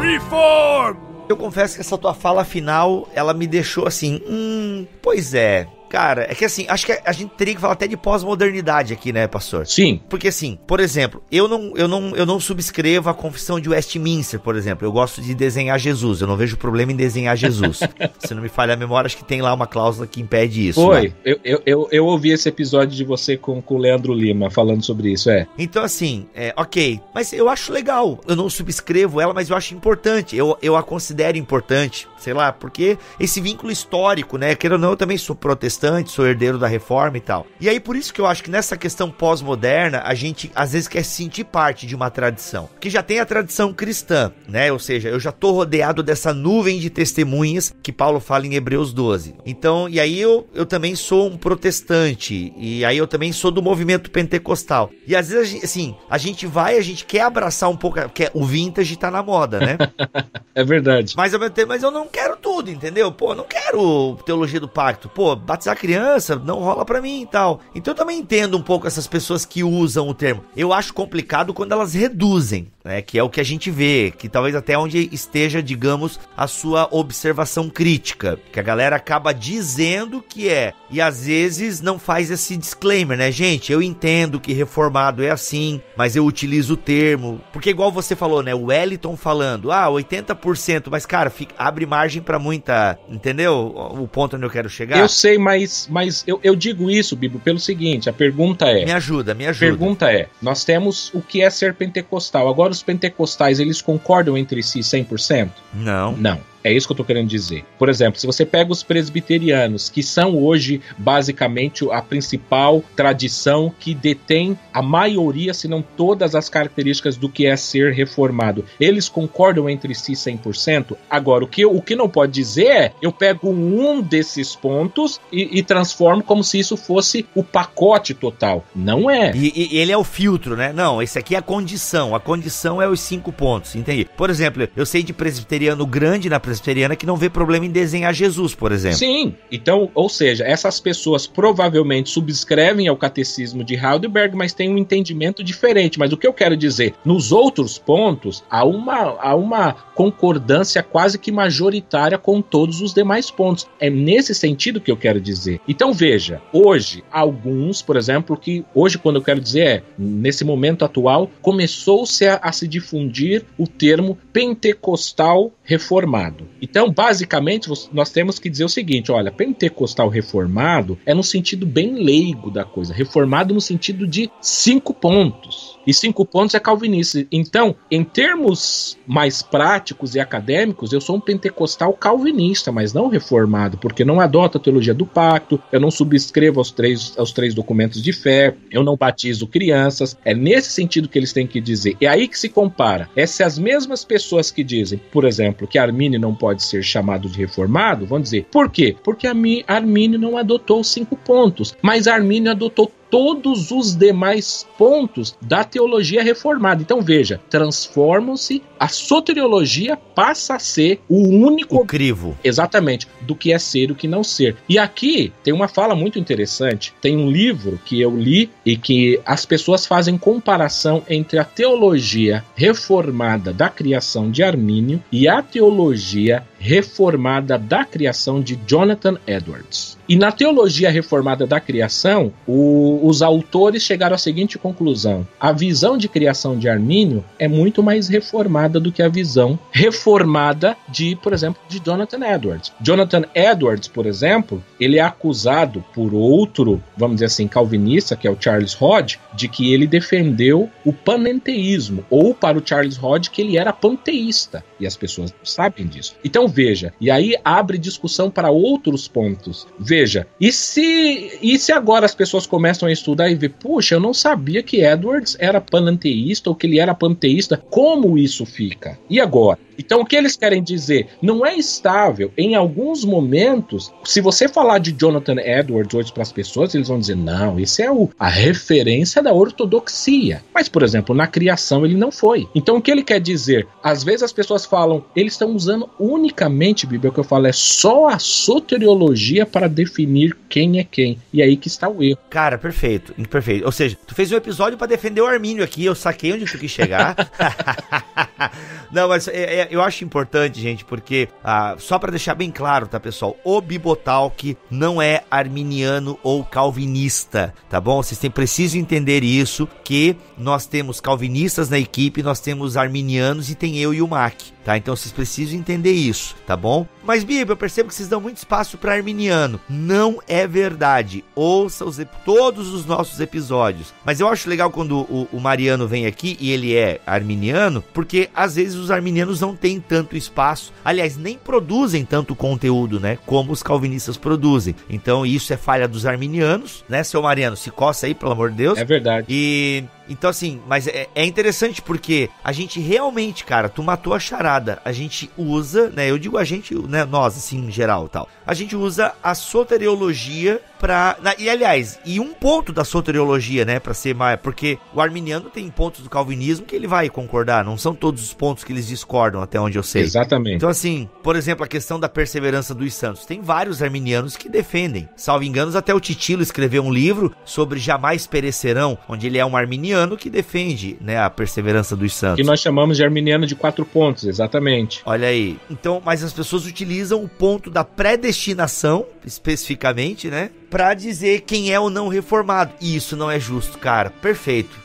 Reform! Eu confesso que essa tua fala final, ela me deixou assim, hum, pois é, Cara, é que assim, acho que a gente teria que falar até de pós-modernidade aqui, né, pastor? Sim. Porque assim, por exemplo, eu não, eu não, eu não subscrevo a confissão de Westminster, por exemplo. Eu gosto de desenhar Jesus. Eu não vejo problema em desenhar Jesus. <laughs> Se não me falha a memória, acho que tem lá uma cláusula que impede isso. Foi. Né? Eu, eu, eu, eu, ouvi esse episódio de você com, com o Leandro Lima falando sobre isso, é. Então, assim, é, ok. Mas eu acho legal. Eu não subscrevo ela, mas eu acho importante. Eu, eu a considero importante sei lá, porque esse vínculo histórico, né? Queira ou não, eu também sou protestante, sou herdeiro da reforma e tal. E aí, por isso que eu acho que nessa questão pós-moderna, a gente às vezes quer se sentir parte de uma tradição. Que já tem a tradição cristã, né? Ou seja, eu já tô rodeado dessa nuvem de testemunhas que Paulo fala em Hebreus 12. Então, e aí eu, eu também sou um protestante, e aí eu também sou do movimento pentecostal. E às vezes, assim, a gente vai, a gente quer abraçar um pouco, quer, o vintage tá na moda, né? <laughs> é verdade. Mas, mas eu não quero tudo, entendeu? Pô, não quero teologia do pacto. Pô, batizar criança não rola pra mim e tal. Então eu também entendo um pouco essas pessoas que usam o termo. Eu acho complicado quando elas reduzem né? Que é o que a gente vê, que talvez até onde esteja, digamos, a sua observação crítica, que a galera acaba dizendo que é, e às vezes não faz esse disclaimer, né, gente? Eu entendo que reformado é assim, mas eu utilizo o termo, porque igual você falou, né, o Wellington falando, ah, 80%, mas cara, fica, abre margem para muita, entendeu? O ponto onde eu quero chegar. Eu sei, mas, mas eu, eu digo isso, Bibo, pelo seguinte, a pergunta é... Me ajuda, me ajuda. A pergunta é, nós temos o que é ser pentecostal, agora os pentecostais, eles concordam entre si 100%? Não. Não. É isso que eu estou querendo dizer. Por exemplo, se você pega os presbiterianos, que são hoje basicamente a principal tradição que detém a maioria, se não todas as características do que é ser reformado, eles concordam entre si 100%? Agora, o que, o que não pode dizer é eu pego um desses pontos e, e transformo como se isso fosse o pacote total. Não é. E, e, ele é o filtro, né? Não, esse aqui é a condição. A condição é os cinco pontos, entendi. Por exemplo, eu sei de presbiteriano grande na presbiteriana que não vê problema em desenhar Jesus, por exemplo. Sim. Então, ou seja, essas pessoas provavelmente subscrevem ao catecismo de Heidelberg, mas têm um entendimento diferente. Mas o que eu quero dizer, nos outros pontos, há uma, há uma concordância quase que majoritária com todos os demais pontos. É nesse sentido que eu quero dizer. Então, veja, hoje, alguns, por exemplo, que hoje, quando eu quero dizer é, nesse momento atual, começou-se a, a se difundir o termo pentecostal reformado. Então, basicamente, nós temos que dizer o seguinte: olha, pentecostal reformado é no sentido bem leigo da coisa, reformado no sentido de cinco pontos. E cinco pontos é calvinista. Então, em termos mais práticos e acadêmicos, eu sou um pentecostal calvinista, mas não reformado, porque não adoto a teologia do pacto, eu não subscrevo aos três, aos três documentos de fé, eu não batizo crianças. É nesse sentido que eles têm que dizer. É aí que se compara. É se as mesmas pessoas que dizem, por exemplo, que Armínio não pode ser chamado de reformado, vão dizer, por quê? Porque Armínio não adotou cinco pontos, mas Armínio adotou todos os demais pontos da teologia reformada. Então veja, transformam-se, a soteriologia passa a ser o único o crivo. Exatamente, do que é ser e o que não ser. E aqui tem uma fala muito interessante, tem um livro que eu li e que as pessoas fazem comparação entre a teologia reformada da criação de Armínio e a teologia reformada da criação de Jonathan Edwards. E na teologia reformada da criação, o, os autores chegaram à seguinte conclusão: a visão de criação de Armínio é muito mais reformada do que a visão reformada de, por exemplo, de Jonathan Edwards. Jonathan Edwards, por exemplo, ele é acusado por outro, vamos dizer assim, calvinista, que é o Charles Hodge, de que ele defendeu o panenteísmo, ou para o Charles Hodge que ele era panteísta, e as pessoas sabem disso. Então veja, e aí abre discussão para outros pontos. Veja, e se, e se agora as pessoas começam a estudar e ver, puxa, eu não sabia que Edwards era panenteísta ou que ele era panteísta, como isso fica? E agora? Então, o que eles querem dizer? Não é estável. Em alguns momentos, se você falar de Jonathan Edwards hoje para as pessoas, eles vão dizer: não, esse é o, a referência da ortodoxia. Mas, por exemplo, na criação ele não foi. Então, o que ele quer dizer? Às vezes as pessoas falam, eles estão usando unicamente, Bíblia, o que eu falo é só a soteriologia para definir quem é quem. E aí que está o erro. Cara, perfeito, perfeito. Ou seja, tu fez um episódio para defender o Armínio aqui, eu saquei onde tu quis chegar. <laughs> <laughs> não, mas é, é, eu acho importante, gente, porque ah, só para deixar bem claro, tá, pessoal? O Bibotalk não é arminiano ou calvinista, tá bom? Vocês têm preciso entender isso, que nós temos calvinistas na equipe, nós temos arminianos e tem eu e o Mac tá? Então vocês precisam entender isso, tá bom? Mas Bíblia, eu percebo que vocês dão muito espaço para arminiano. Não é verdade. Ouça os, todos os nossos episódios. Mas eu acho legal quando o, o, Mariano vem aqui e ele é arminiano, porque às vezes os arminianos não têm tanto espaço. Aliás, nem produzem tanto conteúdo, né? Como os calvinistas produzem. Então isso é falha dos arminianos, né, seu Mariano? Se coça aí, pelo amor de Deus. É verdade. E então, assim, mas é, é, interessante porque a gente realmente, cara, tu matou a charada. A gente usa, né? Eu digo a gente, né? Nós, assim, em geral tal. A gente usa a soteriologia pra. Na, e aliás, e um ponto da soteriologia, né? Pra ser mais. Porque o arminiano tem pontos do calvinismo que ele vai concordar. Não são todos os pontos que eles discordam, até onde eu sei. Exatamente. Então, assim, por exemplo, a questão da perseverança dos santos. Tem vários arminianos que defendem. Salvo enganos, até o Titilo escreveu um livro sobre jamais perecerão, onde ele é um arminiano arminiano que defende né, a perseverança dos santos. Que nós chamamos de arminiano de quatro pontos, exatamente. Olha aí. Então, mas as pessoas utilizam o ponto da predestinação, especificamente, né? Pra dizer quem é ou não reformado. E isso não é justo, cara. Perfeito.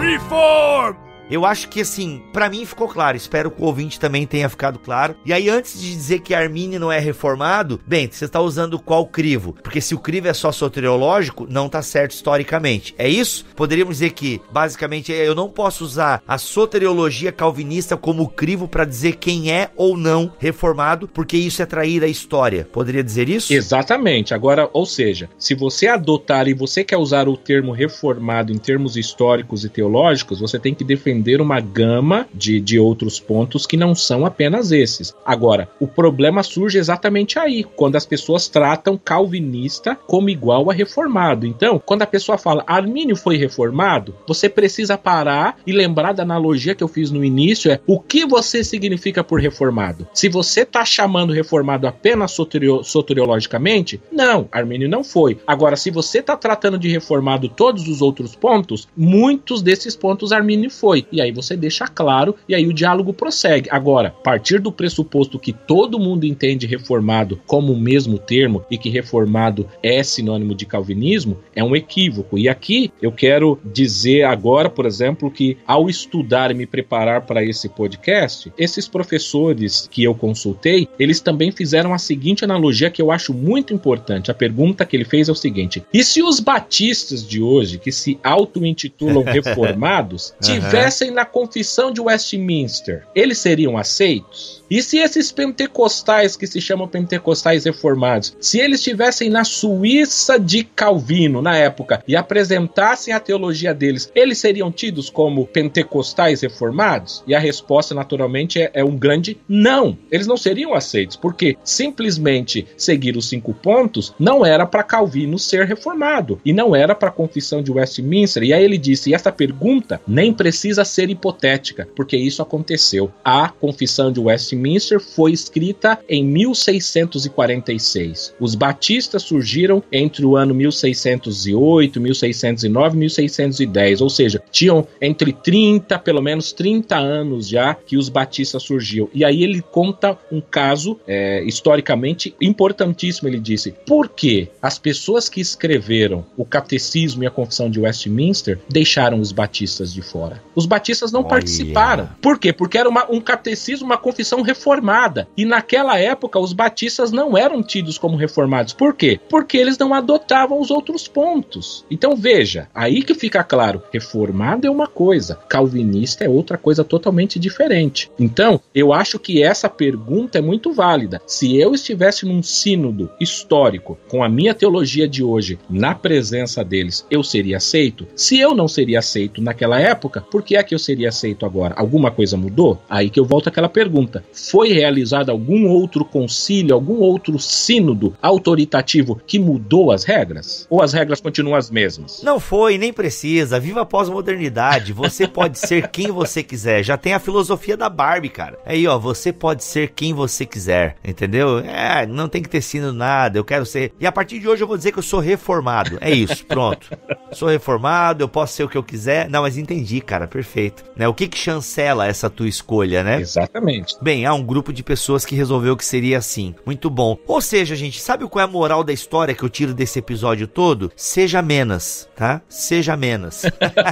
Reform! Eu acho que assim, para mim ficou claro, espero que o ouvinte também tenha ficado claro. E aí, antes de dizer que Armínio não é reformado, bem, você está usando qual crivo? Porque se o crivo é só soteriológico, não tá certo historicamente. É isso? Poderíamos dizer que, basicamente, eu não posso usar a soteriologia calvinista como crivo para dizer quem é ou não reformado, porque isso é trair a história. Poderia dizer isso? Exatamente. Agora, ou seja, se você adotar e você quer usar o termo reformado em termos históricos e teológicos, você tem que defender defender uma gama de, de outros pontos que não são apenas esses. Agora, o problema surge exatamente aí, quando as pessoas tratam calvinista como igual a reformado. Então, quando a pessoa fala Armínio foi reformado, você precisa parar e lembrar da analogia que eu fiz no início: é o que você significa por reformado. Se você está chamando reformado apenas soterio, soteriologicamente, não, Armínio não foi. Agora, se você está tratando de reformado todos os outros pontos, muitos desses pontos Armínio foi. E aí você deixa claro e aí o diálogo prossegue. Agora, partir do pressuposto que todo mundo entende reformado como o mesmo termo e que reformado é sinônimo de calvinismo, é um equívoco. E aqui eu quero dizer agora, por exemplo, que ao estudar e me preparar para esse podcast, esses professores que eu consultei, eles também fizeram a seguinte analogia que eu acho muito importante. A pergunta que ele fez é o seguinte: e se os batistas de hoje, que se auto-intitulam <laughs> reformados, tivessem estivessem na confissão de Westminster, eles seriam aceitos? E se esses pentecostais que se chamam pentecostais reformados, se eles estivessem na Suíça de Calvino na época e apresentassem a teologia deles, eles seriam tidos como pentecostais reformados? E a resposta, naturalmente, é, é um grande não. Eles não seriam aceitos, porque simplesmente seguir os cinco pontos não era para Calvino ser reformado e não era para a confissão de Westminster. E aí ele disse: e essa pergunta nem precisa ser hipotética, porque isso aconteceu. A confissão de Westminster Westminster foi escrita em 1646. Os batistas surgiram entre o ano 1608, 1609 e 1610, ou seja, tinham entre 30, pelo menos 30 anos já que os batistas surgiam. E aí ele conta um caso é, historicamente importantíssimo. Ele disse: por que as pessoas que escreveram o catecismo e a confissão de Westminster deixaram os batistas de fora? Os batistas não participaram. Por quê? Porque era uma, um catecismo, uma confissão reformada. E naquela época, os batistas não eram tidos como reformados. Por quê? Porque eles não adotavam os outros pontos. Então veja, aí que fica claro: reformado é uma coisa, calvinista é outra coisa totalmente diferente. Então, eu acho que essa pergunta é muito válida. Se eu estivesse num sínodo histórico com a minha teologia de hoje na presença deles, eu seria aceito? Se eu não seria aceito naquela época, por que é que eu seria aceito agora? Alguma coisa mudou? Aí que eu volto àquela pergunta. Foi realizado algum outro concílio, algum outro sínodo autoritativo que mudou as regras? Ou as regras continuam as mesmas? Não foi, nem precisa. Viva a pós-modernidade. Você pode ser quem você quiser. Já tem a filosofia da Barbie, cara. Aí, ó, você pode ser quem você quiser. Entendeu? É, não tem que ter sino nada. Eu quero ser. E a partir de hoje eu vou dizer que eu sou reformado. É isso, pronto. sou reformado, eu posso ser o que eu quiser. Não, mas entendi, cara. Perfeito. Né? O que que chancela essa tua escolha, né? Exatamente. Bem, há um grupo de pessoas que resolveu que seria assim. Muito bom. Ou seja, gente, sabe qual é a moral da história que eu tiro desse episódio todo? Seja menos, tá? Seja menos.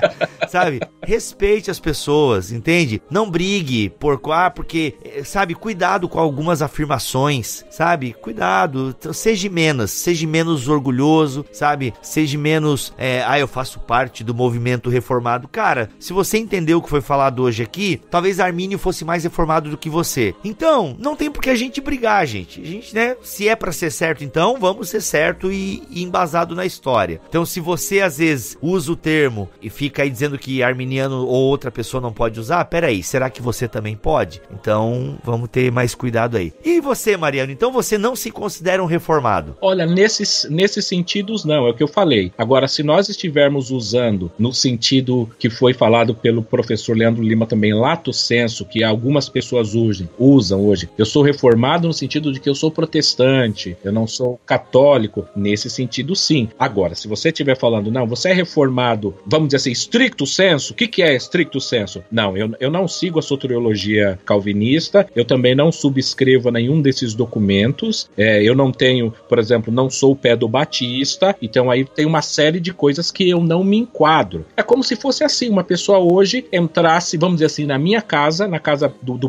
<laughs> sabe? Respeite as pessoas, entende? Não brigue por ah, porque, sabe, cuidado com algumas afirmações, sabe? Cuidado, seja menos, seja menos orgulhoso, sabe? Seja menos, é, ah, eu faço parte do movimento reformado. Cara, se você entendeu o que foi falado hoje aqui, talvez Armínio fosse mais reformado do que você. Então, não tem por que a gente brigar, gente. A gente, né, se é para ser certo, então vamos ser certo e, e embasado na história. Então, se você às vezes usa o termo e fica aí dizendo que arminiano ou outra pessoa não pode usar, peraí, será que você também pode? Então, vamos ter mais cuidado aí. E você, Mariano, então você não se considera um reformado? Olha, nesses, nesses sentidos não, é o que eu falei. Agora, se nós estivermos usando no sentido que foi falado pelo professor Leandro Lima também, lato senso, que algumas pessoas usam, usam hoje, eu sou reformado no sentido de que eu sou protestante, eu não sou católico, nesse sentido sim. Agora, se você estiver falando, não, você é reformado, vamos dizer assim, estricto senso, o que, que é estricto senso? Não, eu, eu não sigo a soteriologia calvinista, eu também não subscrevo nenhum desses documentos, é, eu não tenho, por exemplo, não sou o pé do batista, então aí tem uma série de coisas que eu não me enquadro. É como se fosse assim, uma pessoa hoje entrasse, vamos dizer assim, na minha casa, na casa do, do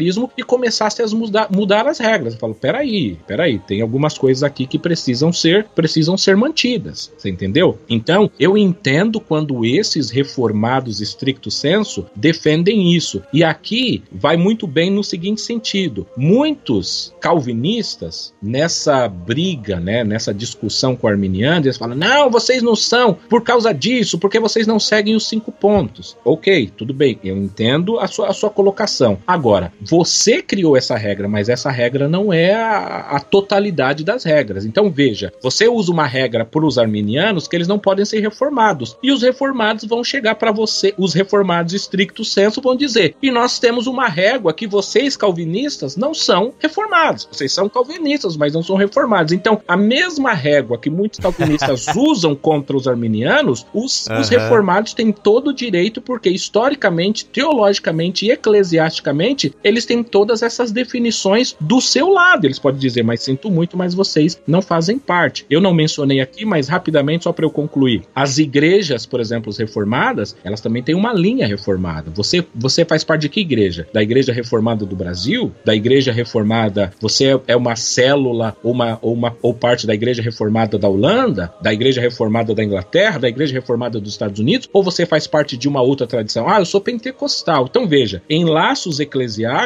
pentecostalismo, e começasse a mudar, mudar as regras. Eu falo, peraí, peraí, tem algumas coisas aqui que precisam ser, precisam ser mantidas. Você entendeu? Então, eu entendo quando esses reformados estricto senso defendem isso. E aqui vai muito bem no seguinte sentido: muitos calvinistas nessa briga, né, nessa discussão com arminianos, eles falam: "Não, vocês não são por causa disso, porque vocês não seguem os cinco pontos". OK, tudo bem, eu entendo a sua, a sua colocação. Agora, você criou essa regra, mas essa regra não é a, a totalidade das regras. Então veja, você usa uma regra para os arminianos que eles não podem ser reformados. E os reformados vão chegar para você, os reformados estricto senso vão dizer: "E nós temos uma régua que vocês calvinistas não são reformados. Vocês são calvinistas, mas não são reformados". Então, a mesma régua que muitos calvinistas <laughs> usam contra os arminianos, os, uhum. os reformados têm todo o direito porque historicamente, teologicamente e eclesiasticamente, eles têm todas essas definições do seu lado. Eles podem dizer: "Mas sinto muito, mas vocês não fazem parte". Eu não mencionei aqui, mas rapidamente só para eu concluir. As igrejas, por exemplo, reformadas, elas também têm uma linha reformada. Você, você faz parte de que igreja? Da Igreja Reformada do Brasil? Da Igreja Reformada? Você é uma célula ou, uma, ou, uma, ou parte da Igreja Reformada da Holanda? Da Igreja Reformada da Inglaterra? Da Igreja Reformada dos Estados Unidos? Ou você faz parte de uma outra tradição? Ah, eu sou pentecostal. Então veja, em laços eclesiásticos,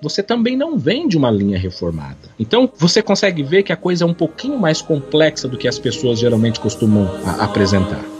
você também não vem de uma linha reformada. Então você consegue ver que a coisa é um pouquinho mais complexa do que as pessoas geralmente costumam apresentar.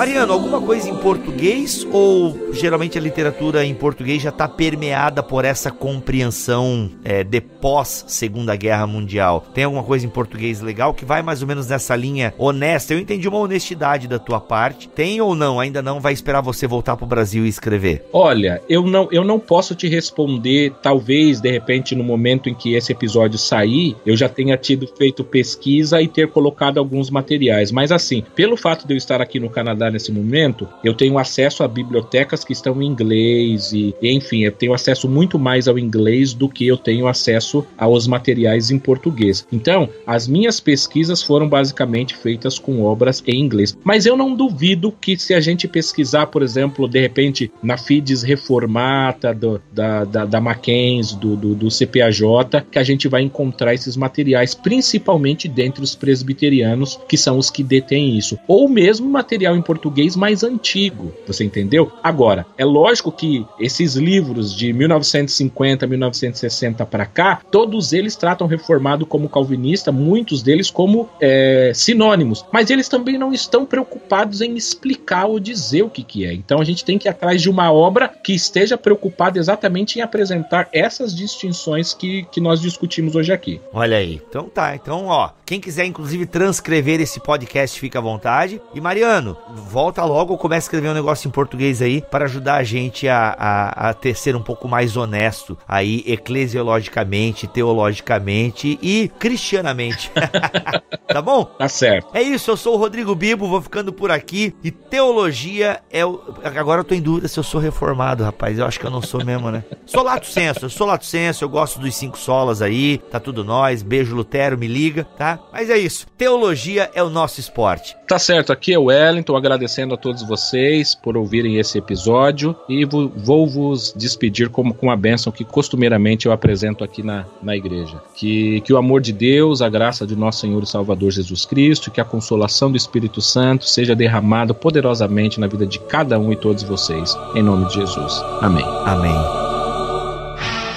Mariano, alguma coisa em português ou geralmente a literatura em português já está permeada por essa compreensão é, de pós Segunda Guerra Mundial? Tem alguma coisa em português legal que vai mais ou menos nessa linha honesta? Eu entendi uma honestidade da tua parte. Tem ou não? Ainda não vai esperar você voltar para o Brasil e escrever? Olha, eu não, eu não posso te responder. Talvez de repente no momento em que esse episódio sair, eu já tenha tido feito pesquisa e ter colocado alguns materiais. Mas assim, pelo fato de eu estar aqui no Canadá trabalhar nesse momento, eu tenho acesso a bibliotecas que estão em inglês e, enfim, eu tenho acesso muito mais ao inglês do que eu tenho acesso aos materiais em português. Então, as minhas pesquisas foram basicamente feitas com obras em inglês. Mas eu não duvido que se a gente pesquisar, por exemplo, de repente na FIDES Reformata, do, da, da, da Mackenzie, do, do, do CPAJ, que a gente vai encontrar esses materiais, principalmente dentre os presbiterianos, que são os que detêm isso. Ou mesmo material em português mais antigo, você entendeu? Agora, é lógico que esses livros de 1950, 1960 para cá, todos eles tratam reformado como calvinista, muitos deles como é, sinônimos, mas eles também não estão preocupados em explicar ou dizer o que, que é. Então a gente tem que ir atrás de uma obra que esteja preocupada exatamente em apresentar essas distinções que, que nós discutimos hoje aqui. Olha aí. Então tá. Então, ó, quem quiser inclusive transcrever esse podcast, fica à vontade. E Mariano, volta logo ou começa a escrever um negócio em português aí para ajudar a gente a, a, a ter ser um pouco mais honesto aí eclesiologicamente, teologicamente e cristianamente. <laughs> tá bom? Tá certo. É isso, eu sou o Rodrigo Bibo, vou ficando por aqui e teologia é o agora eu tô em dúvida se eu sou reformado, rapaz. Eu acho que eu não sou mesmo, né? Sou lato senso, eu sou lato senso, eu gosto dos cinco solas aí, tá tudo nós. Beijo Lutero, me liga, tá? Mas é isso. Teologia é o nosso esporte. Tá certo, aqui é o Wellington, agradecendo a todos vocês por ouvirem esse episódio e vou vos despedir como com a bênção que costumeiramente eu apresento aqui na, na igreja. Que, que o amor de Deus, a graça de nosso Senhor e Salvador Jesus Cristo, que a consolação do Espírito Santo seja derramada poderosamente na vida de cada um e todos vocês. Em nome de Jesus. Amém. Amém.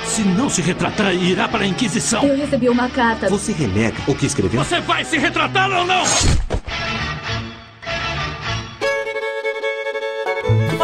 Se não se retratar, irá para a Inquisição. Eu recebi uma carta. Você renega o que escreveu? Você vai se retratar ou não?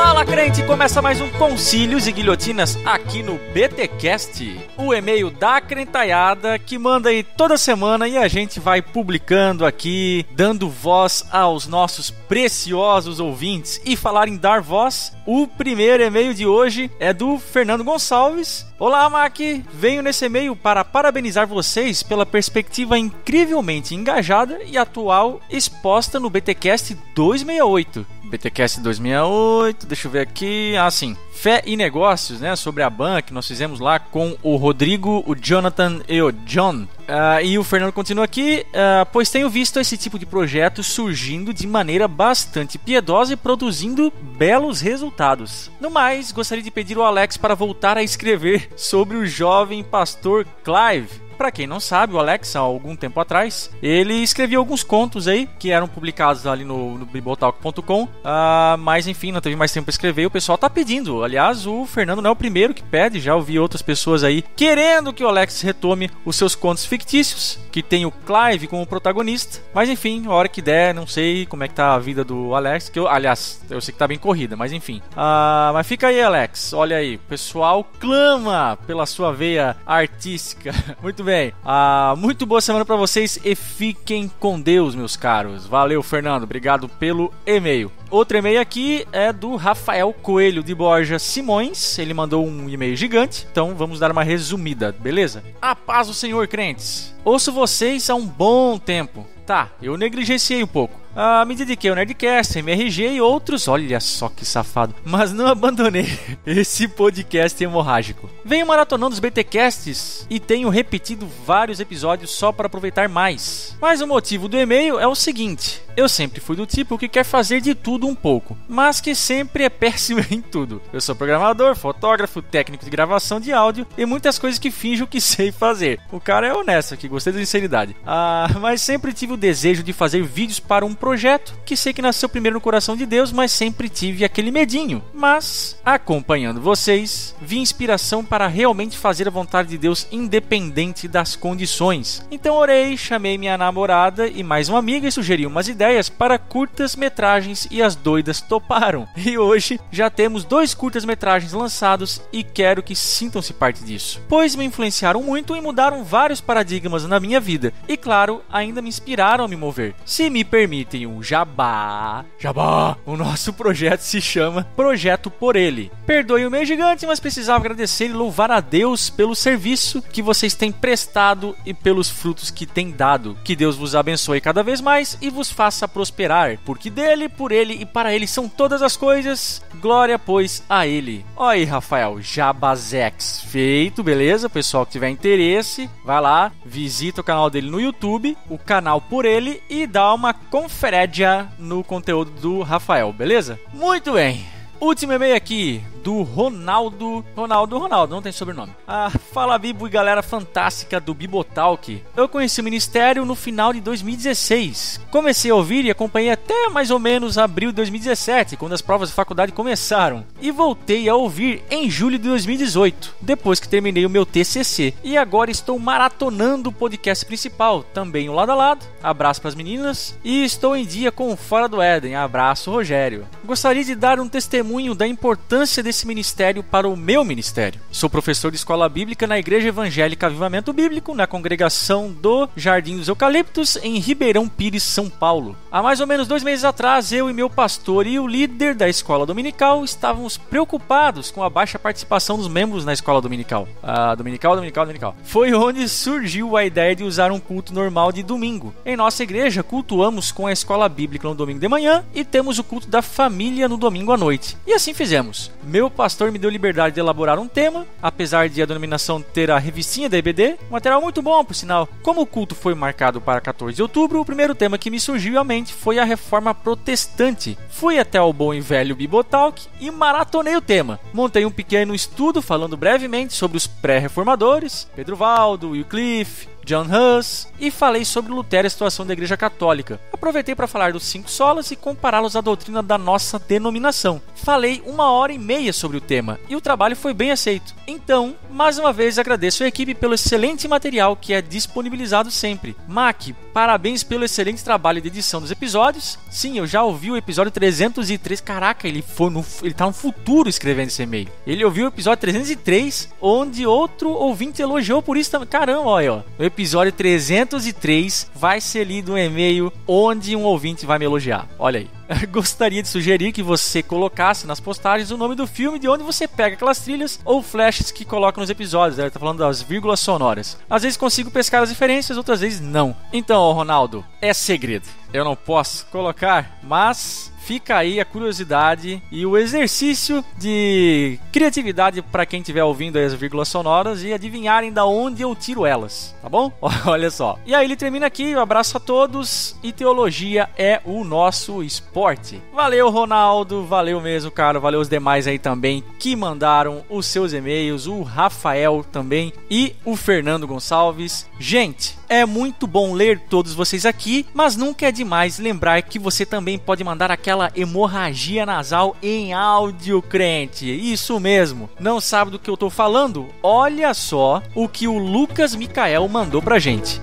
Fala crente, começa mais um Concílios e Guilhotinas aqui no BTcast, o e-mail da crentaiada que manda aí toda semana e a gente vai publicando aqui, dando voz aos nossos preciosos ouvintes e falar em dar voz. O primeiro e-mail de hoje é do Fernando Gonçalves. Olá, Mac! Venho nesse e-mail para parabenizar vocês pela perspectiva incrivelmente engajada e atual exposta no BTcast 268. BTcast 268, deixa eu ver aqui. Ah, sim. Fé e Negócios, né? Sobre a banca que nós fizemos lá com o Rodrigo, o Jonathan e o John. Uh, e o Fernando continua aqui, uh, pois tenho visto esse tipo de projeto surgindo de maneira bastante piedosa e produzindo belos resultados. No mais, gostaria de pedir ao Alex para voltar a escrever <laughs> sobre o jovem pastor Clive para quem não sabe, o Alex, há algum tempo atrás, ele escrevia alguns contos aí que eram publicados ali no, no bibotalk.com. Uh, ah, mas enfim, não teve mais tempo para escrever o pessoal tá pedindo. Aliás, o Fernando não é o primeiro que pede, já ouvi outras pessoas aí querendo que o Alex retome os seus contos fictícios, que tem o Clive como protagonista. Mas enfim, a hora que der, não sei como é que tá a vida do Alex, que eu, aliás, eu sei que tá bem corrida, mas enfim. Uh, mas fica aí, Alex. Olha aí, o pessoal clama pela sua veia artística. <laughs> Muito bem Ah, muito boa semana para vocês e fiquem com Deus, meus caros. Valeu, Fernando. Obrigado pelo e-mail. Outro e-mail aqui é do Rafael Coelho de Borja Simões. Ele mandou um e-mail gigante, então vamos dar uma resumida, beleza? A paz do Senhor, crentes. Ouço vocês há um bom tempo. Tá, eu negligenciei um pouco. Ah, me dediquei ao Nerdcast, MRG e outros, olha só que safado. Mas não abandonei <laughs> esse podcast hemorrágico. Venho maratonando os BTcasts e tenho repetido vários episódios só para aproveitar mais. Mas o motivo do e-mail é o seguinte: eu sempre fui do tipo que quer fazer de tudo um pouco, mas que sempre é <laughs> péssimo em tudo. Eu sou programador, fotógrafo, técnico de gravação de áudio e muitas coisas que finjo que <laughs> sei fazer. O cara é honesto aqui, gostei da sinceridade. Ah, mas sempre tive o desejo de fazer vídeos para um projeto que sei que nasceu primeiro no coração de Deus, mas sempre tive aquele medinho. Mas, acompanhando vocês, vi inspiração para realmente fazer a vontade de Deus independente das condições. Então orei, chamei minha namorada e mais uma amiga e sugeri umas ideias para curtas metragens e as doidas toparam. <laughs> E hoje já temos dois curtas metragens lançados e quero que sintam-se parte disso, pois me influenciaram muito e mudaram vários paradigmas na minha vida. E claro, ainda me inspiraram a me mover. Se me permite tem um jabá. Jabá! O nosso projeto se chama Projeto por Ele. Perdoe o meio gigante, mas precisava agradecer e louvar a Deus pelo serviço que vocês têm prestado e pelos frutos que têm dado. Que Deus vos abençoe cada vez mais e vos faça prosperar, porque dele, por ele e para ele são todas as coisas. Glória, pois, a ele. Olha aí, Rafael, Jabazex. Feito, beleza? Pessoal que tiver interesse, vai lá, visita o canal dele no YouTube, o canal por ele e dá uma conferédia no conteúdo do Rafael, beleza? Muito bem. Último e-mail aqui do Ronaldo. Ronaldo, Ronaldo, não tem sobrenome. Ah, fala Bibo e galera fantástica do Bibotalk. Eu conheci o ministério no final de 2016. Comecei a ouvir e acompanhei até mais ou menos abril de 2017, quando as provas de faculdade começaram. E voltei a ouvir em julho de 2018, depois que terminei o meu TCC. E agora estou maratonando o podcast principal, também o lado a lado. Abraço para as meninas. E estou em dia com o Fora do Éden. Abraço, Rogério. Gostaria de dar um testemunho da importância desse ministério para o meu ministério. Sou professor de escola bíblica na Igreja Evangélica Avivamento Bíblico, na congregação do Jardim dos Eucaliptos, em Ribeirão Pires, São Paulo. Há mais ou menos dois meses atrás, eu e meu pastor e o líder da escola dominical estávamos preocupados com a baixa participação dos membros na escola dominical. Ah, dominical, dominical, dominical. Foi onde surgiu a ideia de usar um culto normal de domingo. Em nossa igreja, cultuamos com a escola bíblica no domingo de manhã e temos o culto da família no domingo à noite. E assim fizemos. Meu pastor me deu liberdade de elaborar um tema, apesar de a denominação ter a revistinha da EBD, um material muito bom, por sinal. Como o culto foi marcado para 14 de outubro, o primeiro tema que me surgiu à mente foi a reforma protestante. Fui até o bom e velho Bibotalk e maratonei o tema. Montei um pequeno estudo falando brevemente sobre os pré-reformadores, Pedro Valdo, Wycliffe, John Hus e falei sobre Lutero e a situação da Igreja Católica. Aproveitei para falar dos cinco solas e compará-los à doutrina da nossa denominação. Falei uma hora e meia sobre o tema e o trabalho foi bem aceito. Então, mais uma vez agradeço a equipe pelo excelente material que é disponibilizado sempre. Mac, parabéns pelo excelente trabalho de edição dos episódios. Sim, eu já ouvi o episódio 303. Caraca, ele foi no, ele tá no futuro escrevendo esse e-mail. Ele ouviu o episódio 303, onde outro ouvinte elogiou por isso também. Caramba, olha, ó. Episódio 303 vai ser lido um e-mail onde um ouvinte vai me elogiar. Olha aí. <laughs> Gostaria de sugerir que você colocasse nas postagens o nome do filme de onde você pega aquelas trilhas ou flashes que coloca nos episódios. Ele tá falando das vírgulas sonoras. Às vezes consigo pescar as diferenças, outras vezes não. Então, Ronaldo, é segredo. Eu não posso colocar, mas fica aí a curiosidade e o exercício de criatividade para quem estiver ouvindo as vírgulas sonoras e adivinharem da onde eu tiro elas, tá bom? <laughs> Olha só. E aí ele termina aqui, um abraço a todos e teologia é o nosso esporte. Valeu, Ronaldo, valeu mesmo, cara, valeu os demais aí também que mandaram os seus e-mails, o Rafael também e o Fernando Gonçalves. Gente, é muito bom ler todos vocês aqui, mas nunca é demais lembrar que você também pode mandar aquela hemorragia nasal em áudio, crente. Isso mesmo. Não sabe do que eu tô falando? Olha só o que o Lucas Micael mandou pra gente.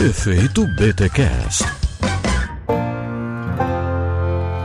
Efeito BTCast.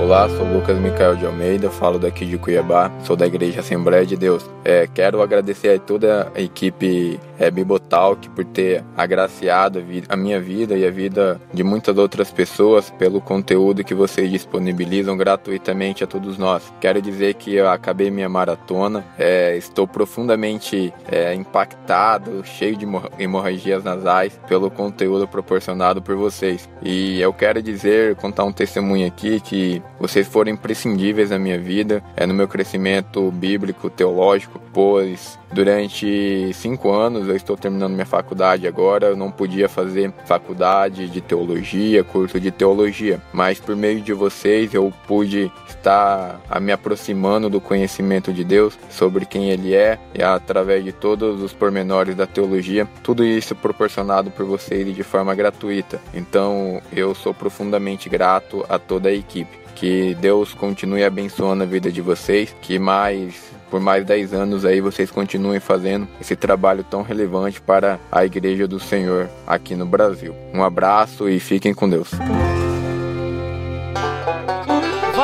Olá, sou Lucas Micael de Almeida, falo daqui de Cuiabá, sou da Igreja Assembleia de Deus. É, quero agradecer a toda a equipe é, Bibotalk por ter agraciado a, vida, a, minha vida e a vida de muitas outras pessoas pelo conteúdo que vocês disponibilizam gratuitamente a todos nós. Quero dizer que eu acabei minha maratona, é, estou profundamente é, impactado, cheio de hemorragias nasais pelo conteúdo proporcionado por vocês. E eu quero dizer, contar um testemunho aqui que vocês foram imprescindíveis na minha vida, é no meu crescimento bíblico, teológico, pois durante cinco anos eu estou terminando minha faculdade agora, eu não podia fazer faculdade de teologia, curso de teologia, mas por meio de vocês eu pude estar me aproximando do conhecimento de Deus sobre quem Ele é e através de todos os pormenores da teologia, tudo isso proporcionado por vocês de forma gratuita. Então eu sou profundamente grato a toda a equipe. Que Deus continue abençoando a vida de vocês, que mais por mais 10 anos aí vocês continuem fazendo esse trabalho tão relevante para a Igreja do Senhor aqui no Brasil. Um abraço e fiquem com Deus.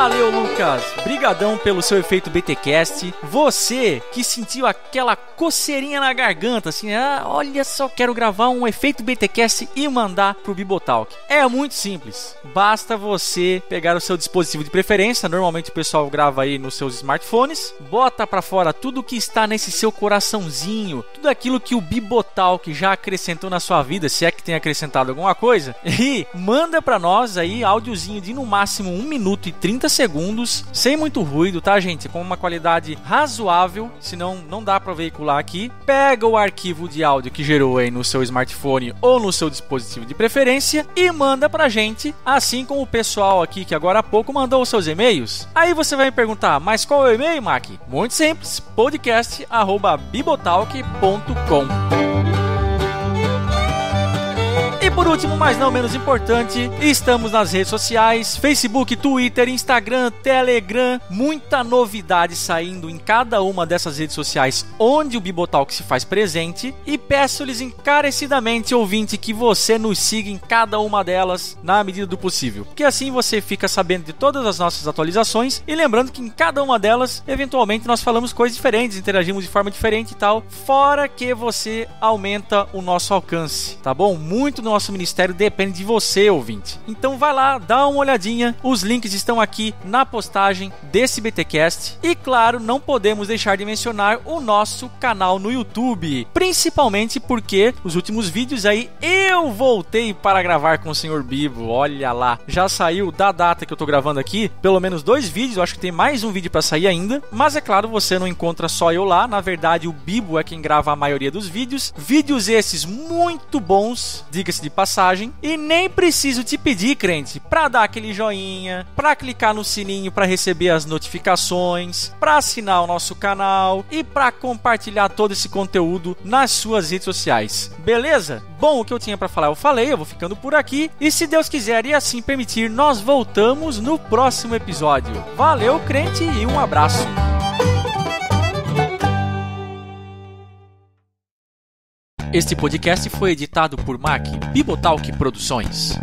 Valeu, Lucas. Brigadão pelo seu efeito BTcast. Você que sentiu aquela coceirinha na garganta, assim, ah, olha só, quero gravar um efeito BTcast e mandar pro Bibotalk. É muito simples. Basta você pegar o seu dispositivo de preferência, normalmente o pessoal grava aí nos seus smartphones, bota para fora tudo que está nesse seu coraçãozinho, tudo aquilo que o Bibotalk já acrescentou na sua vida, se é que tem acrescentado alguma coisa, <laughs> e manda para nós aí áudiozinho de no máximo 1 minuto e 30 segundos, sem muito ruído, tá, gente? Com uma qualidade razoável, senão não dá para veicular aqui. Pega o arquivo de áudio que gerou aí no seu smartphone ou no seu dispositivo de preferência e manda pra gente, assim como o pessoal aqui que agora há pouco mandou os seus e-mails. Aí você vai me perguntar, mas qual é o e-mail, Mac? Muito simples, podcast@bibotalk.com. E por último, mas não menos importante, estamos nas redes sociais: Facebook, Twitter, Instagram, Telegram. Muita novidade saindo em cada uma dessas redes sociais onde o Bibotalk se faz presente. E peço-lhes encarecidamente, ouvinte, que você nos siga em cada uma delas na medida do possível. Porque assim você fica sabendo de todas as nossas atualizações. E lembrando que em cada uma delas, eventualmente, nós falamos coisas diferentes, interagimos de forma diferente e tal. Fora que você aumenta o nosso alcance, tá bom? Muito nosso ministério depende de você, ouvinte. Então vai lá, dá uma olhadinha. Os links estão aqui na postagem desse BTcast. E claro, não podemos deixar de mencionar o nosso canal no YouTube, principalmente porque os últimos vídeos aí eu voltei para gravar com o Senhor Bibo. Olha lá, já saiu da data que eu tô gravando aqui, pelo menos dois vídeos, eu acho que tem mais um vídeo para sair ainda. Mas é claro, você não encontra só eu lá, na verdade o Bibo é quem grava a maioria dos vídeos. Vídeos esses muito bons, diga-se de passagem. E nem preciso te pedir, crente, para dar aquele joinha, para clicar no sininho para receber as notificações, para assinar o nosso canal e para compartilhar todo esse conteúdo nas suas redes sociais. Beleza? Bom, o que eu tinha para falar eu falei, eu vou ficando por aqui e se Deus quiser e assim permitir, nós voltamos no próximo episódio. Valeu, crente, e um abraço. Este podcast foi editado por Mac Bibotalk Produções.